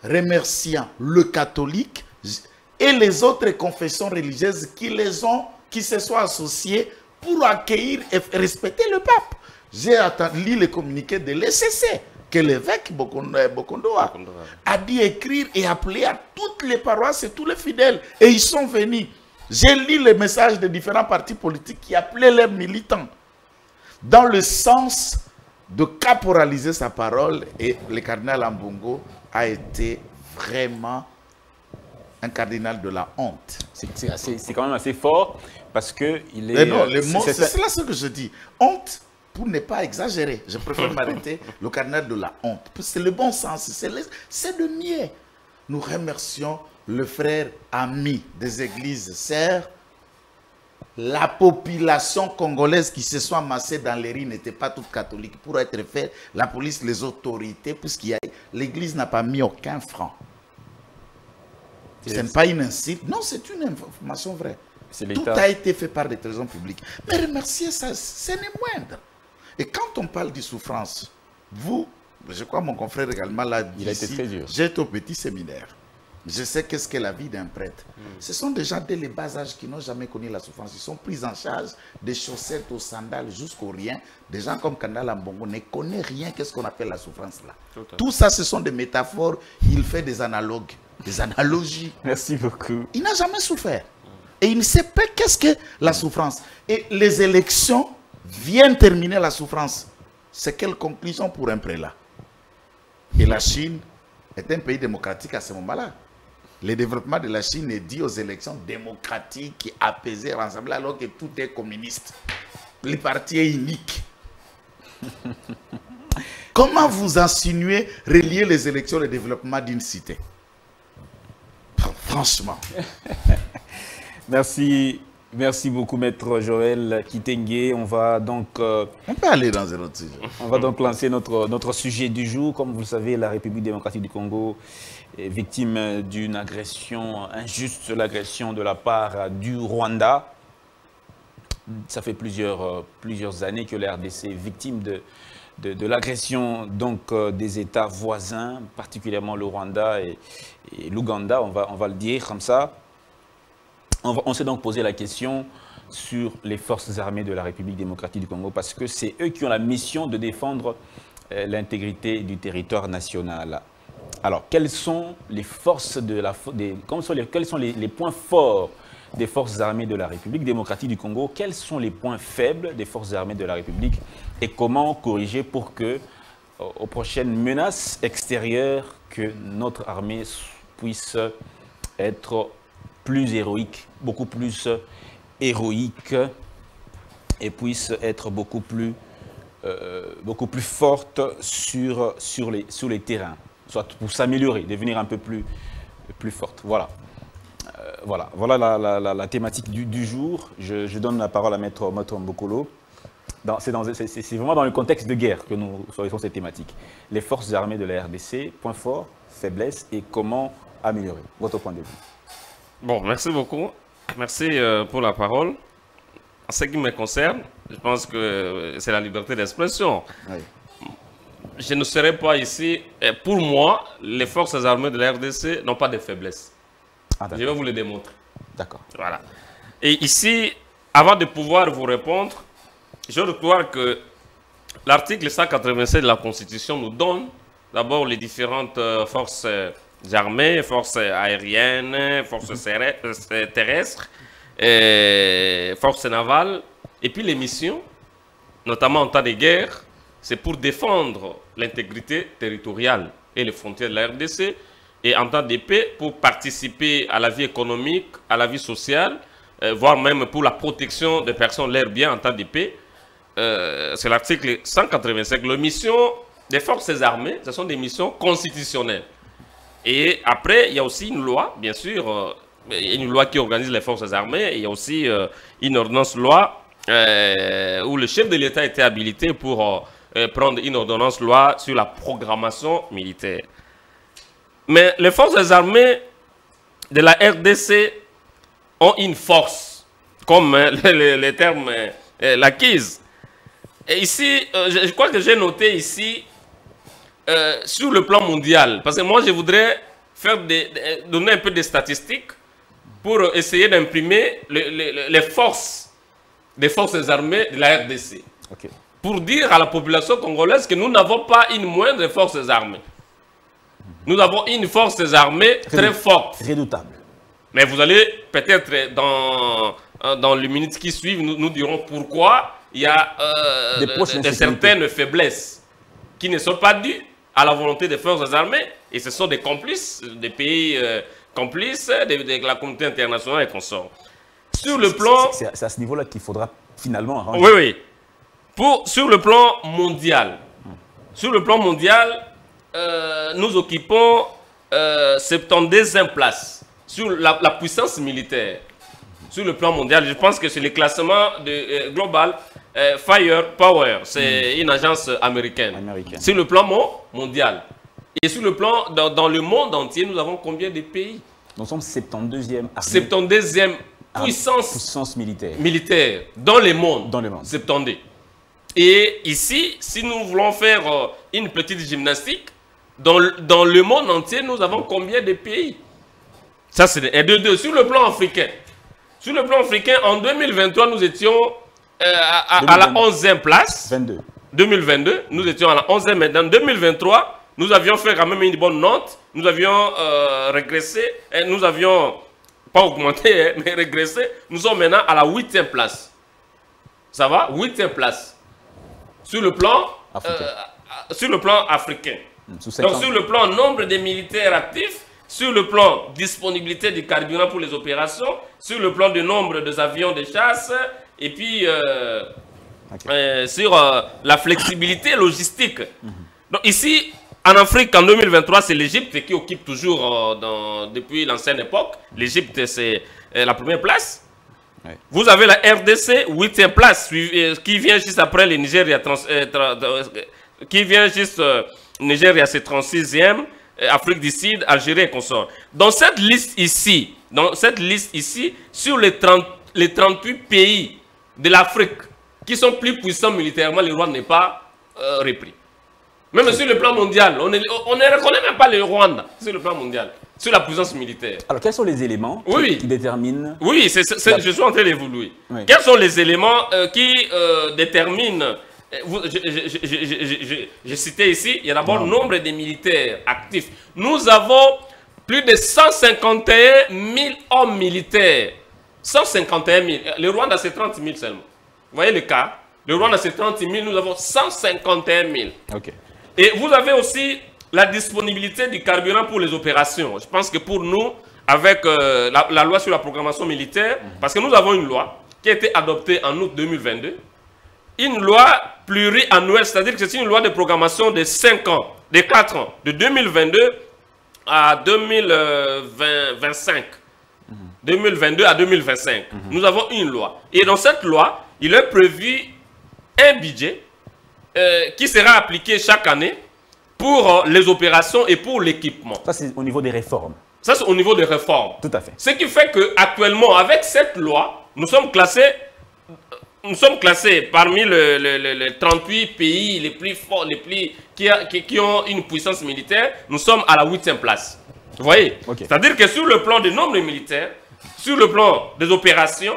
S4: Remerciant le catholique et les autres confessions religieuses qui les ont, qui se sont associées pour accueillir et respecter le pape. J'ai lu le communiqué de l'ECC que l'évêque Bokondo, Bokondo a, dit écrire et appeler à toutes les paroisses et tous les fidèles. Et ils sont venus. J'ai lu les messages de différents partis politiques qui appelaient leurs militants dans le sens de caporaliser sa parole. Et le cardinal Ambongo a été vraiment un cardinal de la honte.
S2: C'est quand même assez fort parce que il est.
S4: Mais non,
S2: euh, c'est-
S4: cela ce que je dis. Honte, pour ne pas exagérer. Je préfère m'arrêter *laughs* le cardinal de la honte. C'est le bon sens, c'est le, c'est le mien. Nous remercions le frère ami des églises sœurs. La population congolaise qui se sont amassée dans les rues n'était pas toute catholique. Pour être fait, la police, les autorités, puisqu'il y a l'église n'a pas mis aucun franc. Ce n'est pas une insulte. Non, c'est une information vraie.
S2: C'est
S4: Tout a été fait par des trésors publics. Mais remercier ça, ce n'est moindre. Et quand on parle de souffrance, vous, je crois mon confrère également l'a dit.
S2: Il a été très dur.
S4: Été au petit séminaire. Je sais qu'est-ce qu'est la vie d'un prêtre. Ce sont des gens dès les bas âges qui n'ont jamais connu la souffrance. Ils sont pris en charge des chaussettes aux sandales jusqu'au rien. Des gens comme Kandala Mbongo ne connaissent rien qu'est-ce qu'on appelle la souffrance là.
S3: Tout
S4: ça, ce sont des métaphores. Il fait des analogues, des analogies. *laughs*
S2: Merci beaucoup.
S4: Il n'a jamais souffert. Et il ne sait pas qu'est-ce que la souffrance. Et les élections viennent terminer la souffrance. C'est quelle conclusion pour un prélat? Et la Chine est un pays démocratique à ce moment-là. Le développement de la Chine est dû aux élections démocratiques, apaisées, rassemblées, alors que tout est communiste. Le parti est unique. *laughs* Comment vous insinuez relier les élections au développement d'une cité? Franchement. *laughs*
S2: Merci, merci beaucoup, maître Joël Kitenge. On va donc, euh,
S4: On peut aller dans un autre sujet.
S2: on va donc lancer notre, notre sujet du jour. Comme vous le savez, la République démocratique du Congo victime d'une agression injuste, l'agression de la part du Rwanda. Ça fait plusieurs, euh, plusieurs années que la RDC est victime de, l'agression euh, des États voisins, particulièrement le Rwanda et, l'Ouganda, on va, le dire comme ça. On s'est donc posé la question sur les forces armées de la République démocratique du Congo parce que c'est eux qui ont la mission de défendre euh, l'intégrité du territoire national. Alors, quelles sont les forces de la les- quels sont les, points forts des forces armées de la République démocratique du Congo? Quels sont les points faibles des forces armées de la République? Et comment corriger pour que euh, aux prochaines menaces extérieures que notre armée puisse être plus héroïque, beaucoup plus héroïque et puisse être beaucoup plus, euh, beaucoup plus forte sur, sur, les, sur les terrains, soit pour s'améliorer, devenir un peu plus, plus forte. Voilà. Euh, voilà, voilà la, la- la- la thématique du, du jour. Je, je donne la parole à Maître, Maître Mbokolo. C'est vraiment dans le contexte de guerre que nous choisissons cette thématique. Les forces armées de la RDC, point fort, faiblesse et comment améliorer. Votre point de vue.
S3: Bon, merci beaucoup. Merci euh, pour la parole. En ce qui me concerne, je pense que euh, c'est la liberté d'expression. Je ne serai pas ici. Et pour moi, les forces armées de la RDC n'ont pas de faiblesse.
S2: Ah,
S3: Je vais vous le démontrer.
S2: D'accord.
S3: Voilà. Et ici, avant de pouvoir vous répondre, je croire que l'article 187 de la Constitution nous donne d'abord les différentes euh, forces euh, armées, forces aériennes, forces serré- euh, terrestres, et forces navales, et puis les missions, notamment en temps de guerre, c'est pour défendre l'intégrité territoriale et les frontières de la RDC, et en temps de paix, pour participer à la vie économique, à la vie sociale, euh, voire même pour la protection des personnes, leurs biens en temps de paix. Euh, c'est l'article 185. Les missions des forces armées, ce sont des missions constitutionnelles. Et après, il y a aussi une loi, bien sûr, euh, une loi qui organise les forces armées, et il y a aussi une ordonnance loi où le chef de l'État était habilité pour euh, prendre une ordonnance loi sur la programmation militaire. Mais les forces armées de la RDC ont une force, comme euh, *laughs* les, termes euh, euh, l'acquise. Et ici, euh, je, crois que j'ai noté ici, sur le plan mondial, parce que moi je voudrais faire donner un peu de statistiques pour essayer d'imprimer le- le- le- les forces des forces armées de la RDC
S2: Ok.
S3: Pour dire à la population congolaise que nous n'avons pas une moindre forces armées. Nous avons une forces armées très forte.
S2: Redoutable.
S3: Mais vous allez peut-être dans, euh, dans les minutes qui suivent, nous, nous dirons pourquoi il y a euh,
S2: Des
S3: de- certaines faiblesses qui ne sont pas dues à la volonté des forces armées. Et ce sont des complices, des pays euh, complices de, de la communauté internationale et consorts. Sur le plan...
S2: C'est c'est à ce niveau-là qu'il faudra finalement arranger.
S3: Oui, oui. Pour, sur le plan mondial, sur le plan mondial, euh, nous occupons euh, 72e place sur la, la puissance militaire. Sur le plan mondial, je pense que c'est le classement de euh, Global euh, Firepower, c'est une agence américaine.
S2: Américaine.
S3: Sur le plan mon- mondial. Et sur le plan, dans, dans le monde entier, nous avons combien de pays?
S2: Nous sommes 72e armée,
S3: 72e
S2: armée-
S3: puissance
S2: puissance militaire.
S3: militaire dans le monde.
S2: Dans le monde.
S3: 72. Et ici, si nous voulons faire euh, une petite gymnastique, dans, le- dans le monde entier, nous avons combien de pays? Ça, c'est de deux. Sur le plan africain, sur le plan africain, en 2023, nous étions euh, à, à- à la
S2: 2022.
S3: 11e place.
S2: 22.
S3: 2022, nous étions à la 11e, mais dans 2023, nous avions fait quand même une bonne note. Nous avions euh, régressé, et nous avions pas augmenté, hein, *laughs* mais régressé. Nous sommes maintenant à la 8e place. Ça va? 8e place. Sur le plan,
S2: Africain.
S3: euh, sur le plan africain.
S2: Sous
S3: Donc
S2: 50.
S3: sur le plan nombre de militaires actifs, sur le plan disponibilité du carburant pour les opérations, sur le plan de nombre des avions de chasse, et puis euh, euh, sur la flexibilité logistique. Donc ici, en Afrique, en 2023, c'est l'Égypte qui occupe toujours, dans- depuis l'ancienne époque, l'Égypte c'est la première place. Vous avez la RDC, 8e place, euh, qui vient juste après le Nigeria, euh, euh, qui vient juste, euh, Nigeria c'est 36e, euh, Afrique du Sud, Algérie et consorts. Dans cette liste ici, dans cette liste ici, sur les, 30, les 38 pays de l'Afrique qui sont plus puissants militairement, le Rwanda n'est pas repris. Même sur le plan mondial, on, est- on ne reconnaît même pas le Rwanda sur le plan mondial, sur la puissance militaire.
S2: Alors, quels sont les éléments qui-
S3: Oui.
S2: qui déterminent
S3: Oui,
S2: La-
S3: je suis en train d'évoluer.
S2: Oui.
S3: Quels sont les éléments euh, qui euh, déterminent euh, vous- je- ici, il y a d'abord le nombre de militaires actifs. Nous avons plus de 151 000 hommes militaires. 151 000. Le Rwanda, c'est 30 000 seulement. Vous voyez le cas? Le Rwanda, c'est 30 000. Nous avons 151 000.
S2: Ok.
S3: Et vous avez aussi la disponibilité du carburant pour les opérations. Je pense que pour nous, avec euh, la, la loi sur la programmation militaire, parce que nous avons une loi qui a été adoptée en août 2022, une loi pluriannuelle, c'est-à-dire que c'est une loi de programmation de 5 ans, de 4 ans, de 2022 à 2025. 2022 à 2025. Nous avons une loi. Et dans cette loi, il est prévu un budget euh, qui sera appliqué chaque année pour euh, les opérations et pour l'équipement.
S2: Ça, c'est au niveau des réformes.
S3: Ça, c'est au niveau des réformes.
S2: Tout à fait.
S3: Ce qui fait que actuellement, avec cette loi, nous sommes classés, nous sommes classés parmi le- le- le- les 38 pays les plus forts, les plus qui, a- qui- qui ont une puissance militaire. Nous sommes à la huitième place. Vous voyez? C'est-à-dire que sur le plan du nombre de militaires, sur le plan des opérations,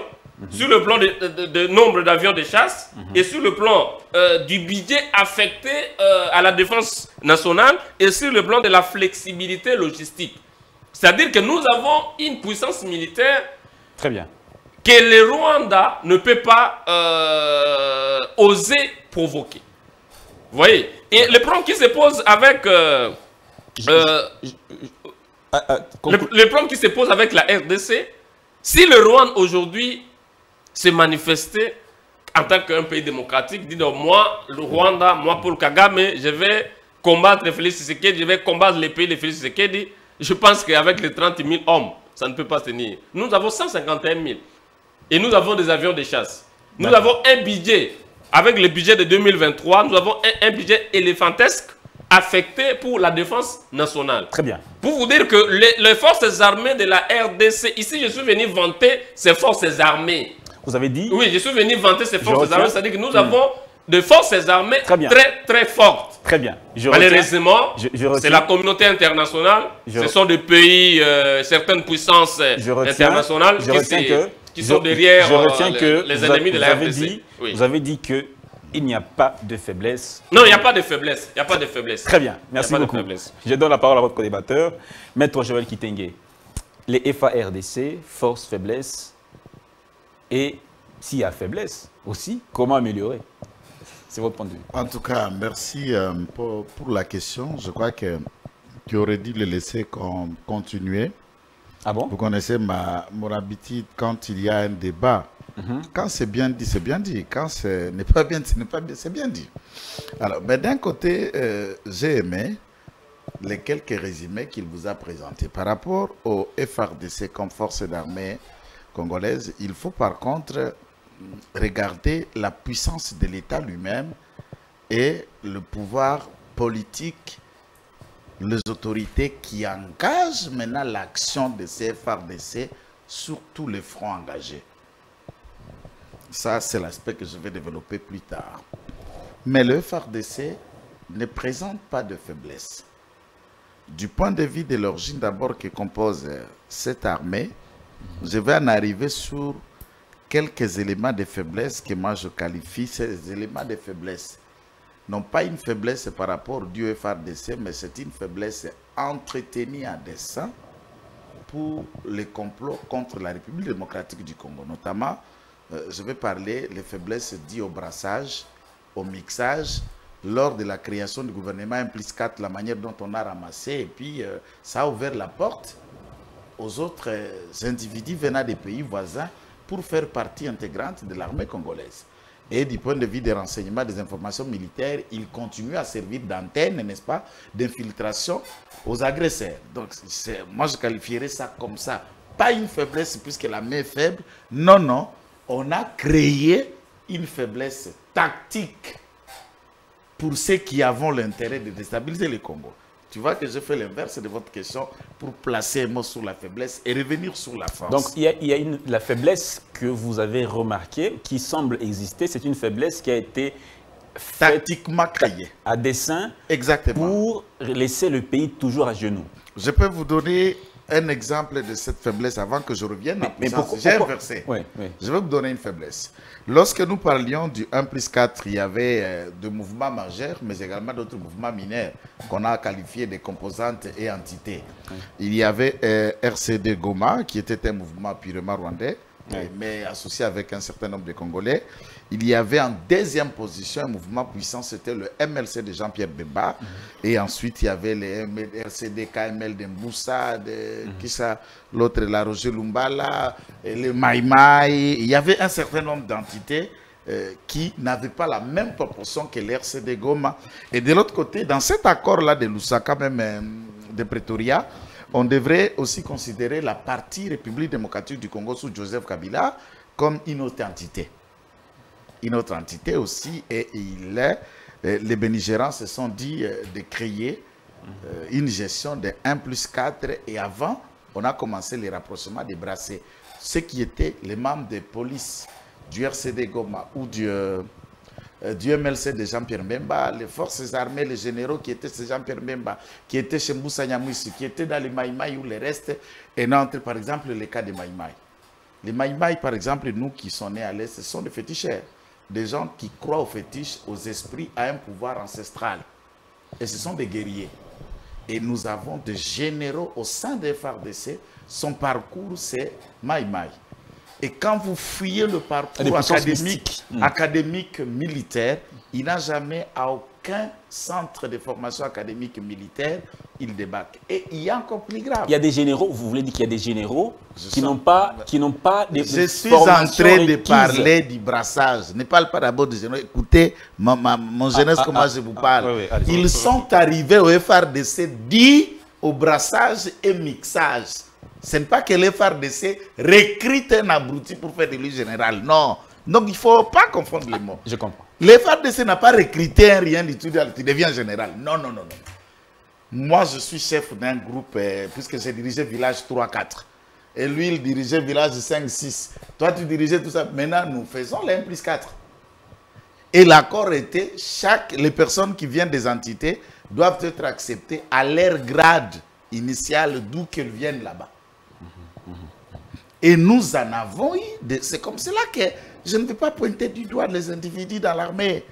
S3: sur le plan de, de- de- de nombre d'avions de chasse et sur le plan euh, du budget affecté euh, à la défense nationale et sur le plan de la flexibilité logistique. C'est-à-dire que nous avons une puissance militaire
S2: Très bien.
S3: que le Rwanda ne peut pas euh, oser provoquer. Vous voyez? Et le problème qui se pose avec...
S2: Ah, ah,
S3: le problème qui se pose avec la RDC, si le Rwanda aujourd'hui se manifestait en tant qu'un pays démocratique, dit donc moi, le Rwanda, moi Paul Kagame, je vais combattre Félix Tshisekedi, je vais combattre les pays de Félix Tshisekedi, je pense qu'avec les 30 000 hommes, ça ne peut pas se tenir. Nous avons 151 000 et nous avons des avions de chasse. Nous avons un budget, avec le budget de 2023, nous avons un, un budget éléphantesque affectés pour la défense nationale.
S2: Très bien.
S3: Pour vous dire que les, les forces armées de la RDC, ici je suis venu vanter ces forces armées.
S2: Vous avez dit
S3: Oui, je suis venu vanter ces forces armées, c'est-à-dire que nous
S2: Hmm.
S3: avons des forces armées
S2: Très bien.
S3: très très fortes.
S2: Très bien. Je.
S3: Malheureusement, c'est la communauté internationale,
S2: Je-
S3: ce sont des pays, euh, certaines puissances euh,
S2: Je retiens,
S3: internationales
S2: je
S3: qui,
S2: que
S3: sont derrière
S2: je
S3: euh,
S2: retiens
S3: les,
S2: que
S3: les ennemis
S2: a-
S3: de la
S2: vous avez
S3: RDC.
S2: dit,
S3: Oui.
S2: Vous avez dit que il n'y a pas de faiblesse.
S3: Non, il n'y a pas de faiblesse. Il n'y a pas de faiblesse.
S2: Très bien, merci
S3: de
S2: beaucoup. Je donne la parole à votre co-débatteur, Maître Joël Kitenge. Les FARDC, force, faiblesse, et s'il y a faiblesse aussi, comment améliorer? C'est votre point de vue.
S4: En tout cas, merci euh, pour, pour la question. Je crois que tu aurais dû le laisser con- continuer.
S2: Ah bon?
S4: Vous connaissez ma, mon habitude quand il y a un débat. Quand c'est bien dit, c'est bien dit. Quand ce n'est pas bien dit, c'est bien dit. Alors, mais d'un côté, euh, j'ai aimé les quelques résumés qu'il vous a présentés. Par rapport au FRDC comme force d'armée congolaise, il faut par contre regarder la puissance de l'État lui-même et le pouvoir politique, les autorités qui engagent maintenant l'action de ces FRDC sur tous les fronts engagés. Ça, c'est l'aspect que je vais développer plus tard. Mais le FRDC ne présente pas de faiblesse. Du point de vue de l'origine d'abord qui compose euh, cette armée, je vais en arriver sur quelques éléments de faiblesse que moi je qualifie ces éléments de faiblesse. Non pas une faiblesse par rapport du FRDC, mais c'est une faiblesse entretenue à dessein pour les complots contre la République démocratique du Congo. Notamment, euh, je vais parler des faiblesses dues au brassage, au mixage, lors de la création du gouvernement 1 plus 4, la manière dont on a ramassé, et puis euh, ça a ouvert la porte aux autres euh, individus venant des pays voisins pour faire partie intégrante de l'armée congolaise. Et du point de vue des renseignements, des informations militaires, il continue à servir d'antenne, n'est-ce pas, d'infiltration aux agresseurs. Donc, moi, je qualifierais ça comme ça. Pas une faiblesse puisque la main est faible. Non, non. On a créé une faiblesse tactique pour ceux qui avons l'intérêt de déstabiliser le Congo. Tu vois que je fais l'inverse de votre question pour placer un mot sur la faiblesse et revenir sur la force.
S2: Donc, il y a, il y a une, la faiblesse que vous avez remarquée, qui semble exister, c'est une faiblesse qui a été
S4: tactiquement créé.
S2: à dessein
S4: Exactement.
S2: pour laisser le pays toujours à genoux.
S4: Je peux vous donner un exemple de cette faiblesse avant que je revienne en
S2: Mais
S4: puissance.
S2: pourquoi-
S4: J'ai
S2: pourquoi-
S4: inversé.
S2: Oui, oui.
S4: Je vais vous donner une faiblesse. Lorsque nous parlions du 1 plus 4, il y avait euh, de mouvements majeurs, mais également d'autres mouvements mineurs qu'on a qualifiés de composantes et entités. Il y avait euh, RCD Goma, qui était un mouvement purement rwandais, mais associé avec un certain nombre de Congolais. Il y avait en deuxième position un mouvement puissant, c'était le MLC de Jean-Pierre Bemba. Et ensuite, il y avait les ML RCD KML de Moussa, de qui ça, l'autre, la Roger Lumbala, et le Maïmaï. Il y avait un certain nombre d'entités euh, qui n'avaient pas la même proportion que l'RCD Goma. Et de l'autre côté, dans cet accord-là de Lusaka, même euh, de Pretoria, on devrait aussi considérer la partie République démocratique du Congo sous Joseph Kabila comme une autre entité une autre entité aussi et il est, euh, les bénigérants se sont dit euh, de créer euh, une gestion de 1 plus 4 et avant, on a commencé les rapprochements des brassés. Ceux qui étaient les membres de police du RCD Goma ou du, euh, du MLC de Jean-Pierre Mbemba, les forces armées, les généraux qui étaient chez Jean-Pierre Mbemba, qui étaient chez Moussa Nyamwisi, qui étaient dans les Maïmaï ou les restes, et entre par exemple les cas des Maïmaï. Les Maïmaï, par exemple, nous qui sommes nés à l'Est, ce sont des féticheurs. Des gens qui croient aux fétiches, aux esprits, à un pouvoir ancestral. Et ce sont des guerriers. Et nous avons des généraux au sein des FARDC. Son parcours, c'est Maïmaï. Et quand vous fouillez le
S2: Des
S4: parcours académique,
S2: mystiques. Mm.
S4: académique militaire, il n'a jamais à aucun centre de formation académique militaire, il débarque. Et il y a encore plus grave.
S2: Il y a des généraux, vous voulez dire qu'il y a des généraux
S4: Je
S2: qui n'ont pas, qui n'ont pas des
S4: Je suis en train de parler du brassage. Ne parle pas d'abord de jeunesse. Écoutez, ma, ma- mon jeunesse,
S2: ah,
S4: comment
S2: ah,
S4: je vous
S2: ah,
S4: parle.
S2: oui.
S4: Ils sont arrivés au FRDC dit au brassage et mixage. Ce n'est pas que le FRDC recrute un abruti pour faire de lui général. Non. Donc il ne faut pas confondre les mots.
S2: Je comprends.
S4: Les FARDC n'a pas recruté un rien du tout, tu deviens général. Non, non, non, non. Moi, je suis chef d'un groupe, euh, puisque j'ai dirigé village 3-4. Et lui, il dirigeait village 5-6. Toi, tu dirigeais tout ça. Maintenant, nous faisons les 1 plus 4. Et l'accord était, chaque, les personnes qui viennent des entités doivent être acceptées à leur grade initial d'où qu'elles viennent là-bas. Et nous en avons eu. C'est comme cela que je ne veux pas pointer du doigt les individus dans l'armée.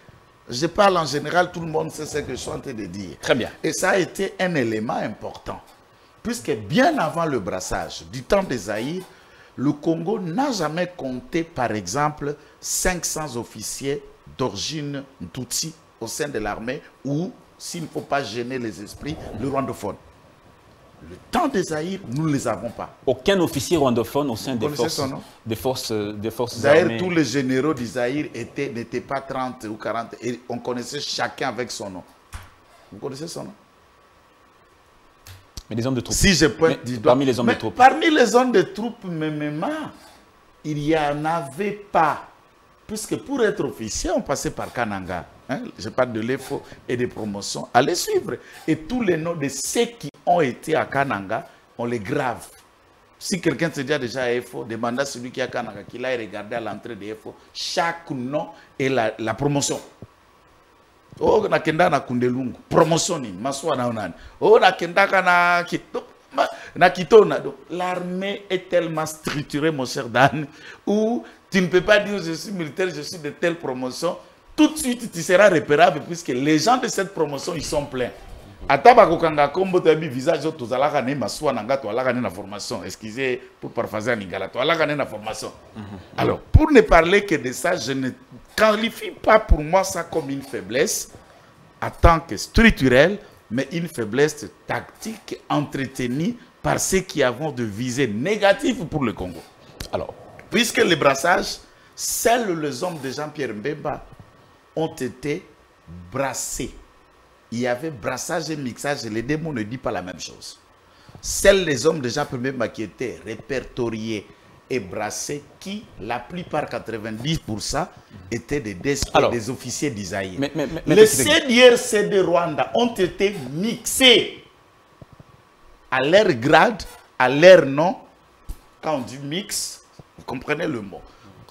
S4: Je parle en général, tout le monde sait ce que je suis en train de dire.
S2: Très bien.
S4: Et ça a été un élément important. Puisque bien avant le brassage, du temps des Aïrs, le Congo n'a jamais compté, par exemple, 500 officiers d'origine Tutsi au sein de l'armée ou, s'il ne faut pas gêner les esprits, le rwandophone. Le temps des Aïrs, nous ne les avons pas.
S2: Aucun officier rwandophone au sein des forces, des forces, des forces armées.
S4: tous les généraux d'Isaïr n'étaient pas 30 ou 40 et on connaissait chacun avec son nom. Vous connaissez son nom?
S2: Mais les hommes de troupes.
S4: Si je pointe
S2: Parmi les hommes de troupes.
S4: Parmi les hommes de troupes, même, il n'y en avait pas. Puisque pour être officier, on passait par Kananga. Hein? Je parle de l'EFO et des promotions. Allez suivre. Et tous les noms de ceux qui ont été à Kananga, on les grave. Si quelqu'un se dit déjà à EFO, demande à celui qui est à Kananga qu'il aille regarder à l'entrée de EFO chaque nom et la, promotion. Oh, nakenda na. Promotion maswa na. Oh, nakenda na kito. L'armée est tellement structurée, mon cher Dan, où tu ne peux pas dire je suis militaire, je suis de telle promotion. Tout de suite, tu seras repérable puisque les gens de cette promotion, ils sont pleins ata bakokanga kombo toyebi visage oyo tozalaka ne masuwa na nga toalaka ne na formation. Excusez pour parphaser ya lingala toalaka ne na formation. Alors pour ne parler que de ça je ne qualifie pas pour moi ça comme une faiblesse en tant que structurelle mais une faiblesse tactique entretenue par ceux qui avons de visées négatives pour le Congo. Alors puisque les brassages seuls les hommes de Jean-Pierre Mbemba ont été brassés il y avait brassage et mixage, les deux mots ne disent pas la même chose. Seuls les hommes déjà premiers qui étaient répertoriés et brassés, qui, la plupart, 90%, étaient des, des officiers d'Isaïe. Les CDRC de Rwanda ont été mixés à leur grade, à leur nom. Quand on dit mix, vous comprenez le mot.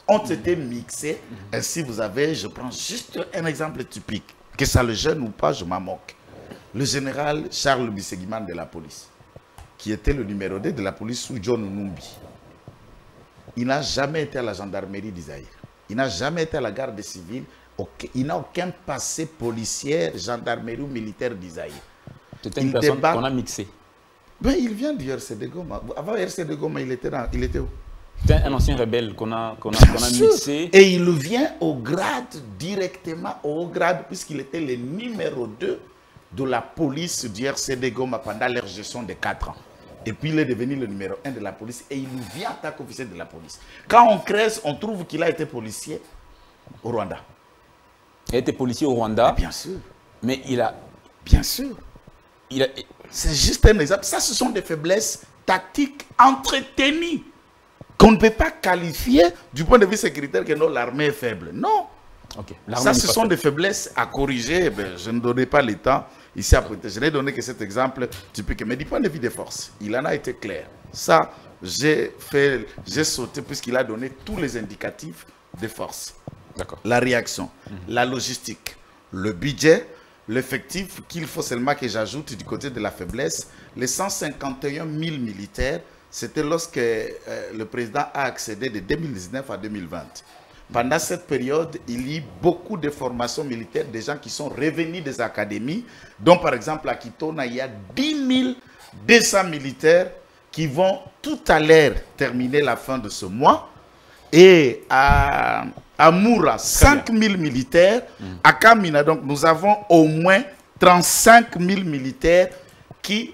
S4: Ont été mixés. Ainsi, vous avez, je prends juste un exemple typique que ça le gêne ou pas, je m'en moque. Le général Charles Bisseguiman de la police, qui était le numéro 2 de la police sous John Numbi, il n'a jamais été à la gendarmerie d'Isaïr. Il n'a jamais été à la garde civile. Il n'a aucun passé policier, gendarmerie ou militaire d'Isaïr.
S2: C'est une personne qu'on a mixée.
S4: Ben, il vient du RCD Goma. Avant RCD Goma, il était, il était où?
S2: C'est un ancien rebelle qu'on a, qu'on a, mixé.
S4: Et il vient au grade, directement au grade, puisqu'il était le numéro 2 de la police du RCD Goma pendant leur gestion de 4 ans. Et puis il est devenu le numéro 1 de la police et il vient en tant qu'officier de la police. Quand on crée, on trouve qu'il a été policier au Rwanda.
S2: Il a été policier au Rwanda.
S4: bien sûr.
S2: Mais il a...
S4: Bien sûr. C'est juste un exemple. Ça, ce sont des faiblesses tactiques entretenues qu'on ne peut pas qualifier du point de vue sécuritaire que l'armée est faible. Non. Ça, ce sont des faiblesses à corriger. Eh ben, je ne donnais pas le temps ici à prêter. Je n'ai donné que cet exemple typique. Mais du point de vue des forces, il en a été clair. Ça, j'ai fait, j'ai sauté puisqu'il a donné tous les indicatifs des forces. La réaction, mhm. la logistique, le budget, l'effectif qu'il faut seulement que j'ajoute du côté de la faiblesse, les 151 000 militaires c'était lorsque euh, le président a accédé de 2019 à 2020. Pendant cette période, il y a eu beaucoup de formations militaires des gens qui sont revenus des académies, dont par exemple à Kitona, il y a 10 200 militaires qui vont tout à l'heure terminer la fin de ce mois. Et à, à Moura, 5 000 militaires. À Kamina, donc, nous avons au moins 35 000 militaires qui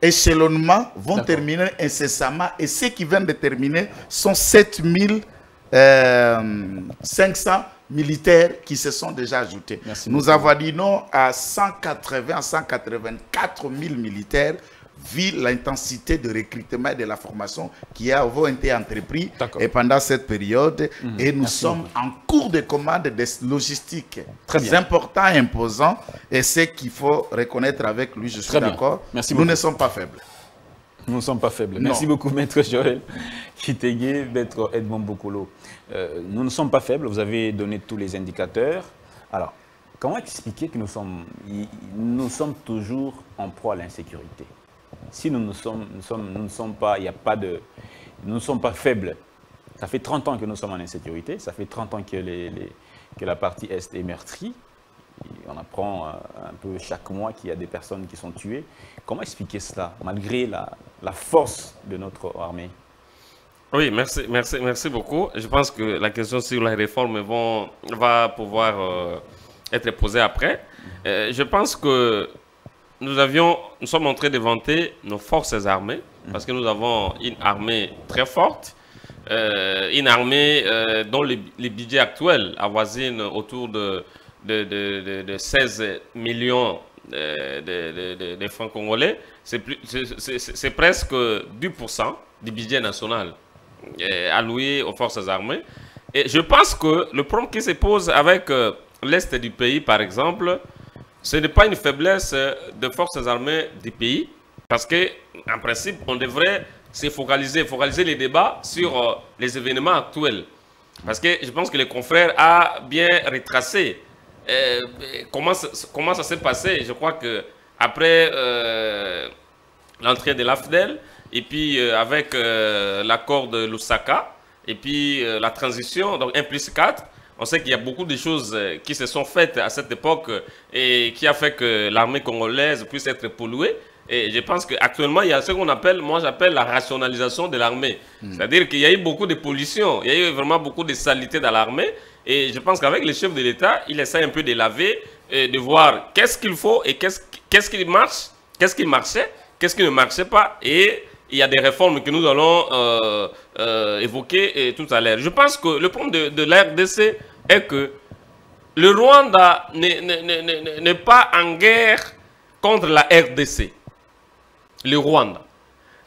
S4: échelonnement vont terminer incessamment et ceux qui viennent de terminer sont 7500 euh, militaires qui se sont déjà ajoutés. Nous avons dit non à 180 à 184 000 militaires vu l'intensité de recrutement et de la formation qui a été entrepris et pendant cette période.
S2: Mhm.
S4: Et nous
S2: Merci
S4: sommes en cours de commande des logistiques
S2: Très bien.
S4: importants et imposants. Et c'est qu'il faut reconnaître avec lui, je suis d'accord.
S2: Merci
S4: Nous
S2: beaucoup.
S4: ne sommes pas faibles.
S2: Nous ne sommes pas faibles.
S4: Non.
S2: Merci beaucoup, Maître Joël Kitege, Maître Edmond Bokolo. Euh, nous ne sommes pas faibles, vous avez donné tous les indicateurs. Alors, comment expliquer que nous sommes, nous sommes toujours en proie à l'insécurité? Si nous ne sommes, pas, il a pas de, nous ne sommes pas faibles. Ça fait 30 ans que nous sommes en insécurité, ça fait 30 ans que, la partie Est est meurtrie. On apprend euh, un peu chaque mois qu'il y a des personnes qui sont tuées. Comment expliquer cela, malgré la, force de notre armée?
S3: Oui, merci, merci, merci beaucoup. Je pense que la question sur la réforme va pouvoir euh, être posée après. Euh, je pense que nous avions, nous sommes en train de vanter nos forces armées parce que nous avons une armée très forte, euh, une armée euh, dont les, les budgets actuels avoisinent autour de, de, de- de- de 16 millions euh, de, francs congolais. C'est presque 10% du budget national alloué aux forces armées. Et je pense que le problème qui se pose avec l'Est du pays, par exemple, ce n'est pas une faiblesse euh, de forces armées du pays, parce que en principe, on devrait se focaliser, focaliser les débats sur euh, les événements actuels. Parce que je pense que les confrères a bien retracé euh, comment, ça- s'est passé. Je crois que après l'entrée de l'AFDEL, et puis avec l'accord de Lusaka, et puis la transition, donc 1 plus 4, on sait qu'il y a beaucoup de choses euh, qui se sont faites à cette époque euh, et qui a fait que l'armée congolaise puisse être polluée. Et je pense qu'actuellement, il y a ce qu'on appelle, moi j'appelle la rationalisation de l'armée. C'est-à-dire qu'il y a eu beaucoup de pollution, il y a eu vraiment beaucoup de saleté dans l'armée. Et je pense qu'avec les chefs de l'État, il essaie un peu de laver, et de voir qu'est-ce qu'il faut et qu'est-ce qu'est-ce qui marche, qu'est-ce qui marchait, qu'est-ce qui ne marchait pas. Et il y a des réformes que nous allons euh, euh, évoquer tout à l'heure. Je pense que le problème de, de la RDC est que le Rwanda n'est- pas en guerre contre la RDC. Le Rwanda.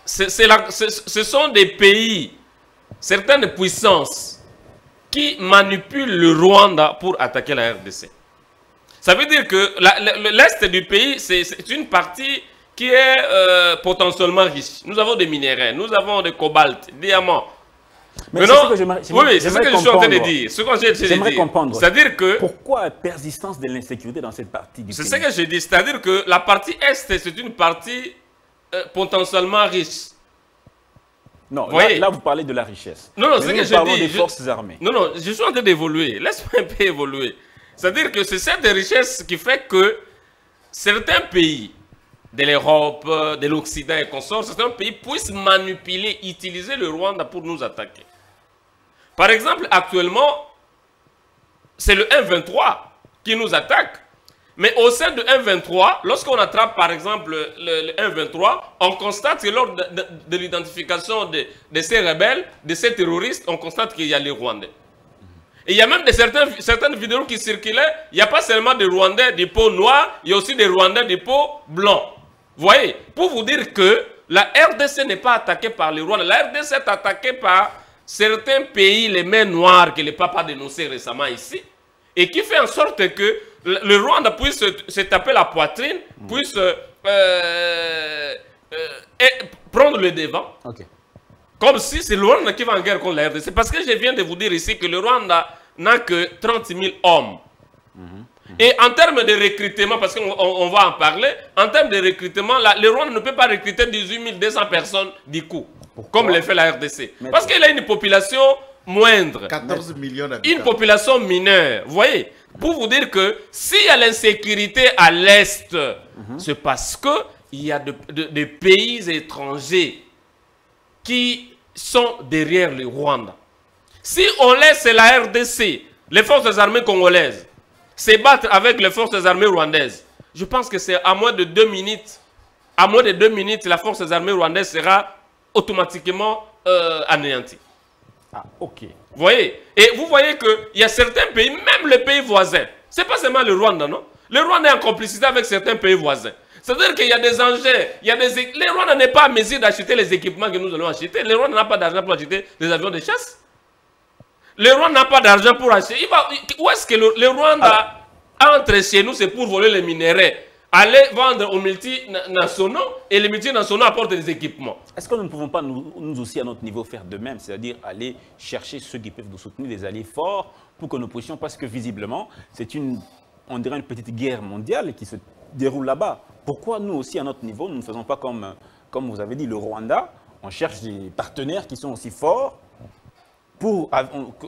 S3: Ce sont des pays, certaines puissances, qui manipulent le Rwanda pour attaquer la RDC. Ça veut dire que l'Est du pays, c'est une partie qui est euh, potentiellement riche. Nous avons des minéraux, nous avons des cobalt, diamants.
S2: Mais c'est ce que
S3: oui, c'est ce que je suis en train de dire. Ce que
S2: J'aimerais comprendre.
S3: C'est-à-dire que
S2: Pourquoi la persistance de l'insécurité dans cette partie du
S3: c'est
S2: pays
S3: ce que je dis. C'est-à-dire que la partie Est, c'est une partie euh, potentiellement riche.
S2: Non,
S3: Vous
S2: là, vous parlez de la richesse.
S3: Non, non, c'est
S2: nous,
S3: que je dis,
S2: des
S3: je-
S2: forces armées.
S3: Non, non, je suis en train d'évoluer. Laisse-moi un peu évoluer. C'est-à-dire que c'est cette richesse qui fait que certains pays de l'Europe, de l'Occident et consorts, certains pays puissent manipuler, utiliser le Rwanda pour nous attaquer. Par exemple, actuellement, c'est le 1-23 qui nous attaque. Mais au sein de 1-23, lorsqu'on attrape par exemple le, le 1-23, on constate que lors de, de- de l'identification de, de ces rebelles, de ces terroristes, on constate qu'il y a les Rwandais. Et il y a même certains, certaines vidéos qui circulaient, il n'y a pas seulement des Rwandais de peau noire, il y a aussi des Rwandais de peau blanc. Vous voyez Pour vous dire que la RDC n'est pas attaquée par les Rwandais, la RDC est attaquée par certains pays, les mains noires, que le papa a dénoncé récemment ici, et qui fait en sorte que le Rwanda puisse se, taper la poitrine, puisse euh, euh, et prendre le devant. Comme si c'est le Rwanda qui va en guerre contre la RDC. Parce que je viens de vous dire ici que le Rwanda n'a que 30 000 hommes. Et en termes de recrutement, parce qu'on on- on va en parler, en termes de recrutement, le Rwanda ne peut pas recruter 18 200 personnes du coup, comme le fait la RDC.
S2: Mais
S3: parce qu'il a une population moindre
S4: 14 millions
S3: une
S4: d'habitants.
S3: population mineure. Vous voyez Pour vous dire que s'il y a l'insécurité à l'Est, c'est parce qu'il y a de- de- des pays étrangers qui sont derrière le Rwanda. Si on laisse la RDC, les forces armées congolaises, se battre avec les forces armées rwandaises, je pense que c'est à moins de deux minutes, à moins de deux minutes, la force armée rwandaise sera automatiquement euh, anéantie.
S2: Ah, ok.
S3: Vous voyez? Et vous voyez qu'il y a certains pays, même les pays voisins, c'est pas seulement le Rwanda, non? Le Rwanda est en complicité avec certains pays voisins. C'est-à-dire qu'il y a des engins, il y a des... Les Rwandais n'est pas à mesure d'acheter les équipements que nous allons acheter. Les Rwandais n'ont pas d'argent pour acheter des avions de chasse. Les Rwandais n'ont pas d'argent pour acheter. Il va... Où est-ce que le, les Rwandais entrent chez nous, c'est pour voler les minéraux aller vendre aux multinationaux et les multinationaux apportent des équipements.
S2: Est-ce que nous ne pouvons pas nous, nous, aussi à notre niveau faire de même, c'est-à-dire aller chercher ceux qui peuvent nous soutenir, des alliés forts pour que nous puissions, parce que visiblement c'est une, on dirait une petite guerre mondiale qui se déroule là-bas. Pourquoi nous aussi à notre niveau nous ne faisons pas comme, comme vous avez dit le Rwanda, on cherche des partenaires qui sont aussi forts pour, à,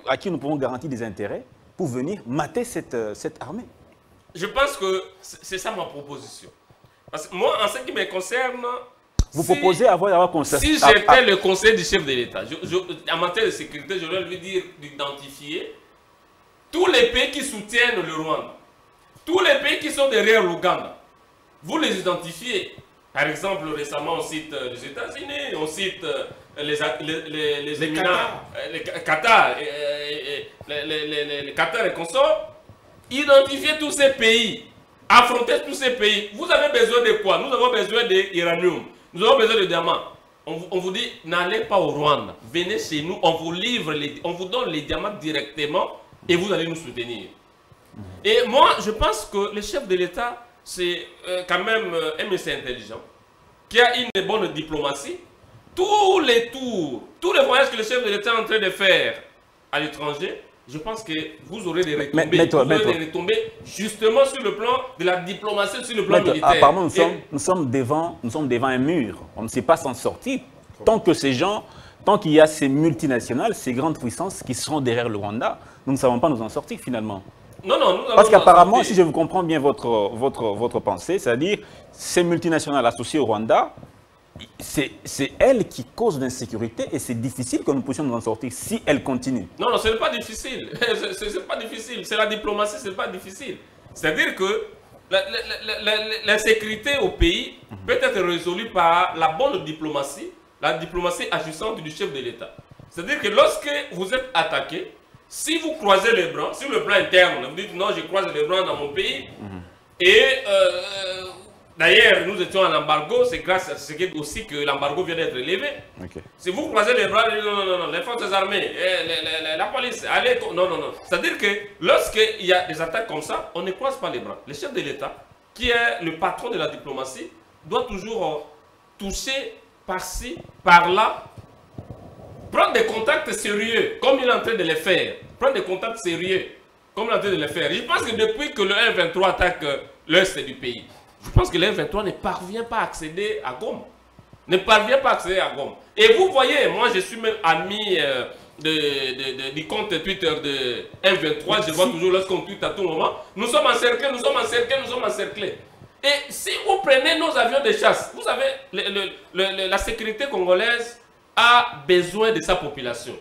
S2: à qui nous pouvons garantir des intérêts pour venir mater cette, cette armée
S3: je pense que c'est ça ma proposition. Parce que moi, en ce qui me concerne...
S2: Vous si, proposez avoir, avoir conseil
S3: Si j'étais le conseil du chef de l'État, en matière de sécurité, je vais lui dire d'identifier tous les pays qui soutiennent le Rwanda, tous les pays qui sont derrière l'Ouganda. Vous les identifiez. Par exemple, récemment, on cite euh, les États-Unis, on cite euh, les, les, les, les, les Qatar, les, les, les Qatar et consorts identifiez tous ces pays, affrontez tous ces pays. Vous avez besoin de quoi? Nous avons besoin d'uranium, nous avons besoin de diamants. On, on, vous dit, n'allez pas au Rwanda, venez chez nous, on vous livre, les, on vous donne les diamants directement et vous allez nous soutenir. Et moi, je pense que le chef de l'État, c'est euh, quand même euh, un monsieur intelligent, qui a une bonne diplomatie. Tous les tours, tous les voyages que le chef de l'État est en train de faire à l'étranger, je pense que vous aurez des retombées, mais, mais toi, vous aurez des retombées justement sur le plan de la diplomatie, sur le plan militaire.
S2: Apparemment, nous, sommes, nous, sommes devant, nous sommes devant un mur. On ne sait pas s'en sortir. Tant que ces gens, tant qu'il y a ces multinationales, ces grandes puissances qui seront derrière le Rwanda, nous ne savons pas nous en sortir finalement.
S3: Non, non, nous
S2: Parce qu'apparemment, si je vous comprends bien votre, votre, votre pensée, c'est-à-dire ces multinationales associées au Rwanda, c'est elle qui cause l'insécurité et c'est difficile que nous puissions nous en sortir si elle continue.
S3: Non, non, ce n'est pas difficile. *laughs* Ce n'est pas difficile. C'est la diplomatie, ce n'est pas difficile. C'est-à-dire que l'insécurité au pays peut être résolue par la bonne diplomatie, la diplomatie agissante du chef de l'État. C'est-à-dire que lorsque vous êtes attaqué, si vous croisez les bras, sur le plan interne, vous dites non, je croise les bras dans mon pays, et euh, D'ailleurs, nous étions en embargo, c'est grâce à ce qui aussi que l'embargo vient d'être levé. Si vous croisez les bras, non, non, non, les forces armées, eh, la police, allez, non, non, non. C'est-à-dire que lorsqu'il y a des attaques comme ça, on ne croise pas les bras. Le chef de l'État, qui est le patron de la diplomatie, doit toujours euh, toucher par-ci, par-là, prendre des contacts sérieux, comme il est en train de les faire. Prendre des contacts sérieux, comme il est en train de les faire. Je pense que depuis que le 1-23 attaque euh, l'Est du pays, je pense que l'M23 ne parvient pas à accéder à Gom. Ne parvient pas à accéder à Gom. Et vous voyez, moi je suis même ami euh, de, de, du compte Twitter de M23. Je vois toujours lorsqu'on tweet à tout moment. Nous sommes encerclés, nous sommes encerclés, nous sommes encerclés. Et si vous prenez nos avions de chasse, vous savez, le, le, la sécurité congolaise a besoin de sa population.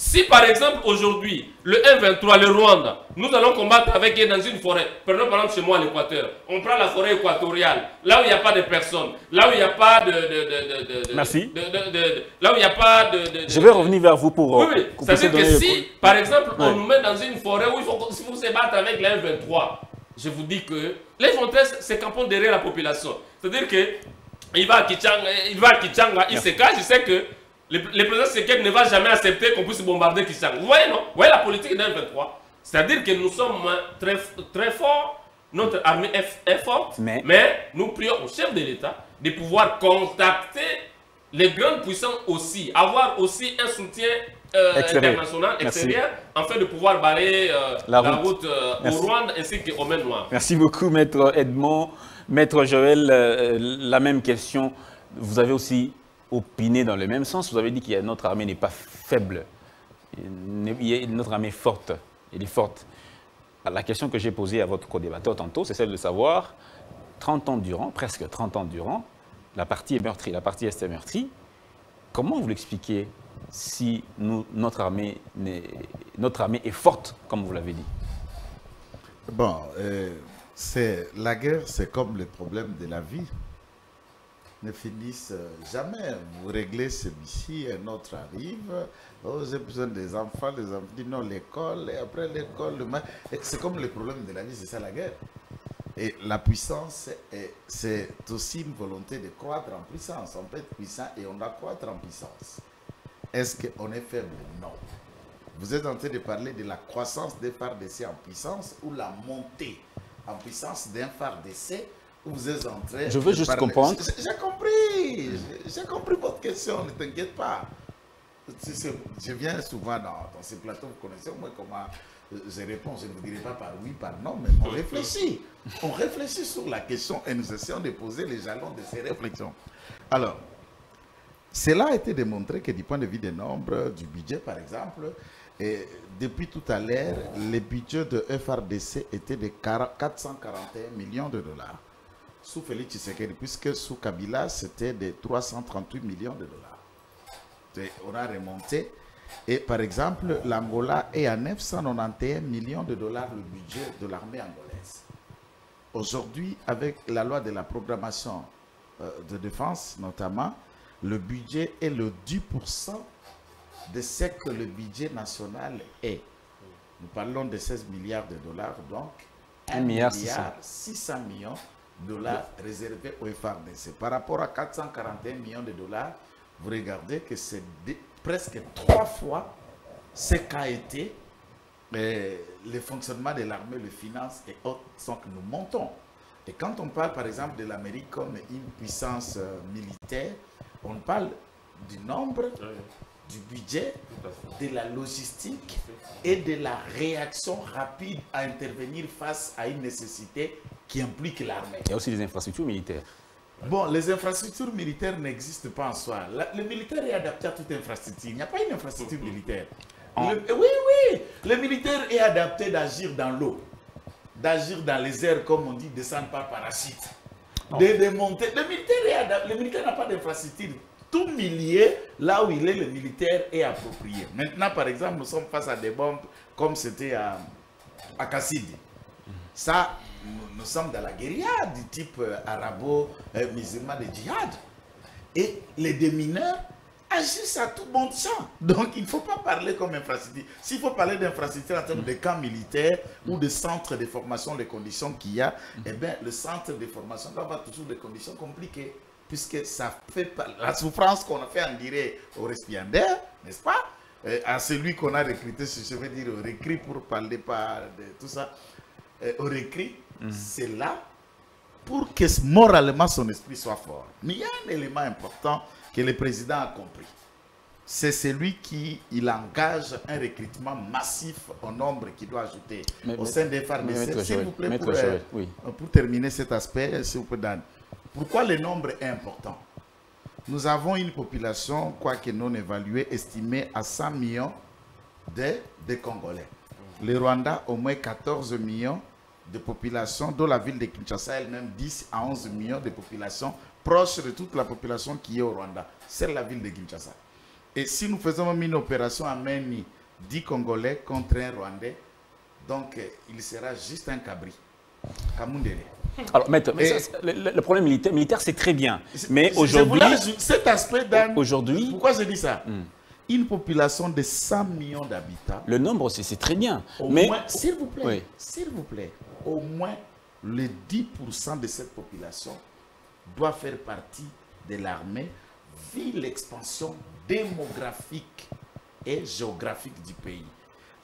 S3: Si par exemple aujourd'hui, le M23, le Rwanda, nous allons combattre avec eux dans une forêt, prenons par exemple chez moi l'équateur, on prend la forêt équatoriale, là où il n'y a pas de personnes, là où il n'y a pas de... de,
S2: de Merci.
S3: là où il n'y a pas de,
S2: Je vais revenir vers vous pour...
S3: Oui, oui. C'est-à-dire que si, par exemple, on nous met dans une forêt où il faut, il faut se battre avec le M23, je vous dis que les se campent derrière la population. C'est-à-dire que il va à Kichanga, il va à Kichanga, il se cache, il sait que le, le président Sekep ne va jamais accepter qu'on puisse bombarder Kisang. Vous voyez, non? Vous voyez la politique d'un 23 C'est-à-dire que nous sommes très, très forts, notre armée est, forte, mais... nous prions au chef de l'État de pouvoir contacter les grandes puissances aussi, avoir aussi un soutien euh, international, extérieur, afin de pouvoir barrer euh, la, route, euh, au Rwanda ainsi qu'au Mer Noir.
S2: Merci beaucoup, Maître Edmond. Maître Joël, la même question. Vous avez aussi opiné dans le même sens. Vous avez dit que notre armée n'est pas faible. Notre armée est forte. Elle est forte. La question que j'ai posée à votre co-débatteur tantôt, c'est celle de savoir, 30 ans durant, presque 30 ans durant, la partie est meurtrie, la partie est meurtrie. Comment vous l'expliquez si nous, notre, armée notre armée est forte, comme vous l'avez dit?
S4: Bon, euh, la guerre, c'est comme le problème de la vie ne finissent jamais. Vous réglez celui-ci, un autre arrive. Oh, j'ai besoin des enfants, les enfants disent non, l'école, et après l'école, c'est comme le problème de la vie, c'est ça la guerre. Et la puissance, c'est aussi une volonté de croître en puissance. On peut être puissant et on doit croître en puissance. Est-ce qu'on est faible? Non. Vous êtes en train de parler de la croissance des phares d'essai en puissance ou la montée en puissance d'un phare d'essai vous êtes en train
S2: Je veux juste comprendre.
S4: J'ai compris. J'ai compris votre question, ne t'inquiète pas. Je viens souvent dans, ces plateaux, vous connaissez au moins comment je réponds. Je ne vous dirai pas par oui, par non, mais on réfléchit. On réfléchit sur la question et nous essayons de poser les jalons de ces réflexions. Alors, cela a été démontré que du point de vue des nombres, du budget par exemple, et depuis tout à l'heure, le budget de FRDC était de 441 millions de dollars. Sous Félix Tshisekedi, puisque sous Kabila, c'était de 338 millions de dollars. on a remonté. Et par exemple, l'Angola est à 991 millions de dollars le budget de l'armée angolaise. Aujourd'hui, avec la loi de la programmation euh, de défense notamment, le budget est le 10% de ce que le budget national est. Nous parlons de 16 milliards de dollars, donc 1 milliard, 600 millions dollars réservés au FRDC. Par rapport à 441 millions de dollars, vous regardez que c'est presque trois fois ce qu'a été euh, le fonctionnement de l'armée, les finances et autres, sans que nous montons. Et quand on parle par exemple de l'Amérique comme une puissance euh, militaire, on parle du nombre, du budget, de la logistique et de la réaction rapide à intervenir face à une nécessité qui implique l'armée.
S2: Il y a aussi des infrastructures militaires.
S4: Bon, les infrastructures militaires n'existent pas en soi. le militaire est adapté à toute infrastructure. Il n'y a pas une infrastructure militaire. oui, oui. Le militaire est adapté d'agir dans l'eau, d'agir dans les airs, comme on dit, descendre par parachute, de démonter. Le militaire, le militaire n'a pas d'infrastructure tout millier, là où il est, le militaire est approprié. Maintenant, par exemple, nous sommes face à des bombes comme c'était à, à. Ça, nous, sommes dans la guérilla du type euh, arabo-musulman de djihad. Et les démineurs agissent à tout bon champ. Donc, il ne faut pas parler comme infrastructure. S'il faut parler d'infrastructure en termes de camps militaires ou de centres de formation, les conditions qu'il y a, eh bien, le centre de formation doit avoir toujours des conditions compliquées puisque ça fait la souffrance qu'on a fait en dirait au récipiendaire, n'est-ce pas? Euh, À celui qu'on a recruté, je veux dire, au récrit pour parler pas de tout ça, euh, au récrit, mhm. c'est là pour que moralement son esprit soit fort. Mais il y a un élément important que le président a compris. C'est celui qui il engage un recrutement massif au nombre qu'il doit ajouter au sein des FARDC. S'il vous plaît, pour, euh, pour, terminer cet aspect, s'il vous plaît, Dan. Pourquoi le nombre est important? Nous avons une population, quoique non évaluée, estimée à 100 millions de, Congolais. Le Rwanda, au moins 14 millions de population, dont la ville de Kinshasa elle-même 10 à 11 millions de population, proche de toute la population qui est au Rwanda. C'est la ville de Kinshasa. Et si nous faisons une opération à Meni, 10 Congolais contre un Rwandais, donc il sera juste un cabri. *laughs*
S2: Alors, maître, le, problème militaire, militaire c'est très bien. Mais aujourd'hui.
S4: Cet aspect Aujourd'hui. Pourquoi je dis ça? Hmm. Une population de 100 millions d'habitants.
S2: Le nombre, c'est très bien.
S4: mais. S'il vous plaît, s'il vous plaît, au moins le 10% de cette population doit faire partie de l'armée, vu l'expansion démographique et géographique du pays.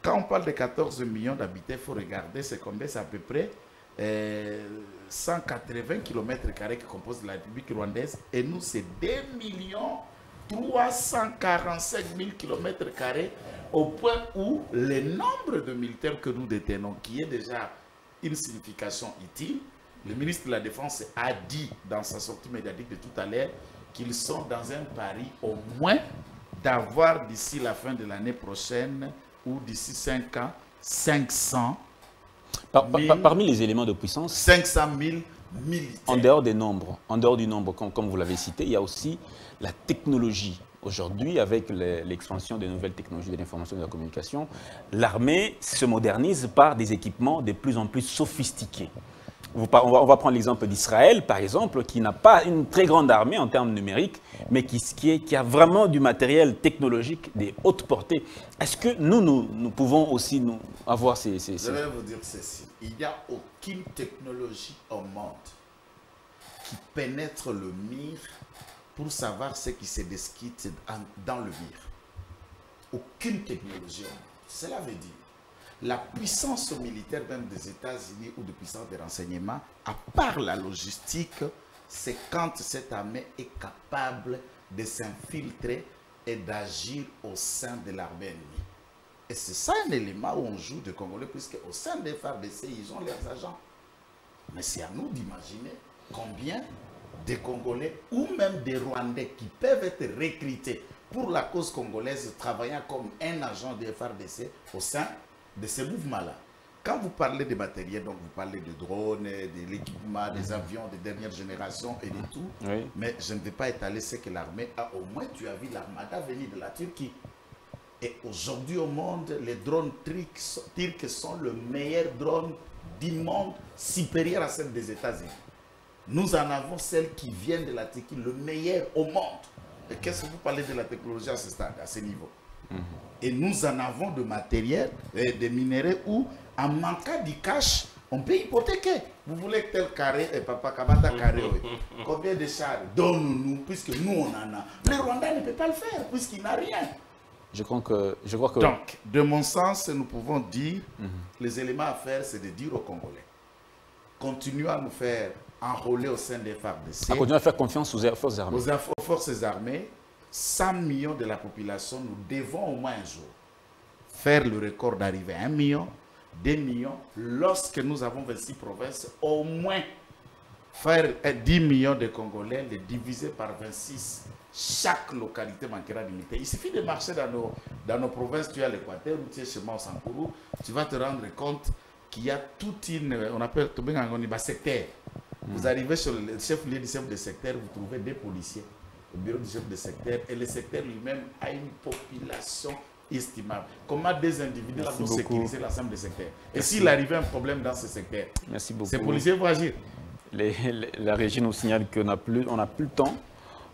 S4: Quand on parle de 14 millions d'habitants, il faut regarder, c'est combien C'est à peu près 180 km qui composent la République rwandaise et nous c'est 2 345 000 km au point où le nombre de militaires que nous détenons, qui est déjà une signification utile, le ministre de la Défense a dit dans sa sortie médiatique de tout à l'heure qu'ils sont dans un pari au moins d'avoir d'ici la fin de l'année prochaine ou d'ici 5 ans 500
S2: parmi les éléments de puissance,
S4: 500 000 militaires.
S2: En dehors des nombres, en dehors du nombre, comme, vous l'avez cité, il y a aussi la technologie. Aujourd'hui, avec l'expansion des nouvelles technologies de l'information et de la communication, l'armée se modernise par des équipements de plus en plus sophistiqués. On va, prendre l'exemple d'Israël, par exemple, qui n'a pas une très grande armée en termes numériques, mais qui, qui, a vraiment du matériel technologique des hautes portées. Est-ce que nous, nous, pouvons aussi nous avoir ces, ces,
S4: Je vais vous dire ceci. Il n'y a aucune technologie au monde qui pénètre le mire pour savoir ce qui se discute dans le mire. Aucune technologie Cela veut dire la puissance militaire même des États-Unis ou de puissance des renseignements, à part la logistique, c'est quand cette armée est capable de s'infiltrer et d'agir au sein de l'armée ennemie. Et c'est ça un élément où on joue de Congolais, puisque au sein des FARDC, ils ont leurs agents. Mais c'est à nous d'imaginer combien de Congolais ou même des Rwandais qui peuvent être recrutés pour la cause congolaise travaillant comme un agent de FARDC au sein de ces mouvements-là. Quand vous parlez de matériel, donc vous parlez de drones, de l'équipement, des mhm. avions de dernière génération et de tout, mais je ne vais pas étaler ce que l'armée a. Au moins, tu as vu l'armada venir de la Turquie. Et aujourd'hui au monde, les drones turcs sont le meilleur drone du monde, supérieur à celle des États-Unis. Nous en avons celles qui viennent de la Turquie, le meilleur au monde. Et qu'est-ce que vous parlez de la technologie à ce stade, à ce niveau? Et nous en avons de matériel, et de minéraux où, en manquant du cash, on peut hypothéquer. Vous voulez tel carré, et papa Kabata carré, *laughs* combien de chars Donne-nous, puisque nous on en a. Le Rwanda ne peut pas le faire, puisqu'il n'a rien.
S2: Je crois que, je crois que...
S4: Donc, de mon sens, nous pouvons dire, mhm. les éléments à faire, c'est de dire aux Congolais, continuez à nous faire enrôler au sein des FARDC.
S2: À continuer à faire confiance aux forces armées.
S4: Aux forces armées, 100 millions de la population, nous devons au moins un jour faire le record d'arriver à 1 million, 2 millions. Lorsque nous avons 26 provinces, au moins faire 10 millions de Congolais, les diviser par 26. Chaque localité manquera d'unité. Il suffit de marcher dans nos, dans nos provinces, tu es à l'Équateur ou tu es chez moi au tu vas te rendre compte qu'il y a toute une, on appelle, secteur. Vous hmm. arrivez sur le chef-lieu du chef de secteur, vous trouvez des policiers au bureau du chef de secteur et le secteur lui-même a une population estimable. Comment des individus vont sécuriser l'ensemble des secteurs? Et s'il arrivait un problème dans ce secteur,
S2: Merci
S4: ces policiers vont agir.
S2: la régie nous signale qu'on n'a plus, on plus le temps.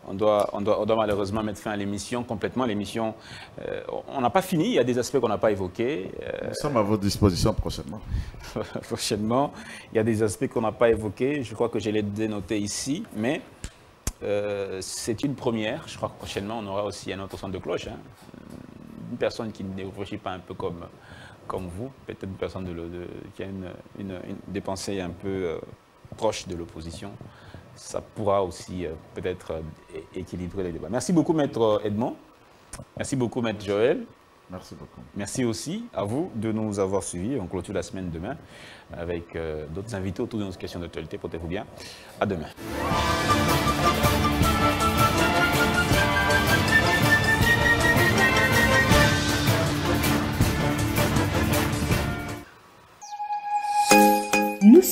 S2: On doit, on, doit, on doit, malheureusement mettre fin à l'émission complètement. L'émission, euh, on n'a pas fini, il y a des aspects qu'on n'a pas évoqués.
S4: Euh, Nous sommes à votre disposition prochainement. *laughs*
S2: prochainement, il y a des aspects qu'on n'a pas évoqués. Je crois que je les dénoté ici, mais euh, c'est une première. Je crois que prochainement, on aura aussi un autre son de cloche. Hein. Une personne qui ne réfléchit pas un peu comme, comme vous, peut-être une personne de, qui a une, des pensées un peu euh, proches de l'opposition. Ça pourra aussi euh, peut-être équilibrer les débats. Merci beaucoup, Maître Edmond. Merci beaucoup, Maître Joël.
S4: Merci beaucoup.
S2: Merci aussi à vous de nous avoir suivis. On clôture la semaine demain avec d'autres invités autour de nos questions d'actualité. Portez-vous bien. À demain.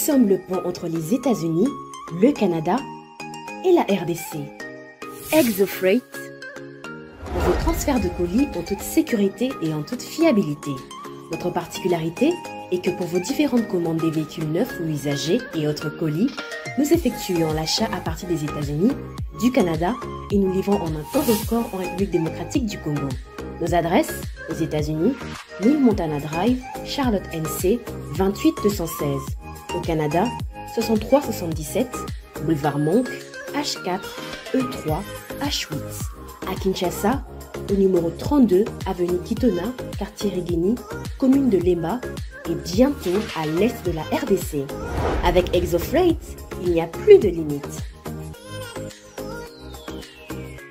S1: Sommes le pont entre les États-Unis, le Canada et la RDC. ExoFreight, vos transferts de colis en toute sécurité et en toute fiabilité. Notre particularité est que pour vos différentes commandes des véhicules neufs ou usagés et autres colis, nous effectuons l'achat à partir des États-Unis, du Canada et nous livrons en un temps record en République démocratique du Congo. Nos adresses aux États-Unis, 1000 Montana Drive, Charlotte NC, 28216. Au Canada, 6377, boulevard Monk, H4, E3, H8. À Kinshasa, au numéro 32, avenue Kitona, quartier Regeni, commune de Lemba, et bientôt à l'est de la RDC. Avec ExoFreight, il n'y a plus de limites.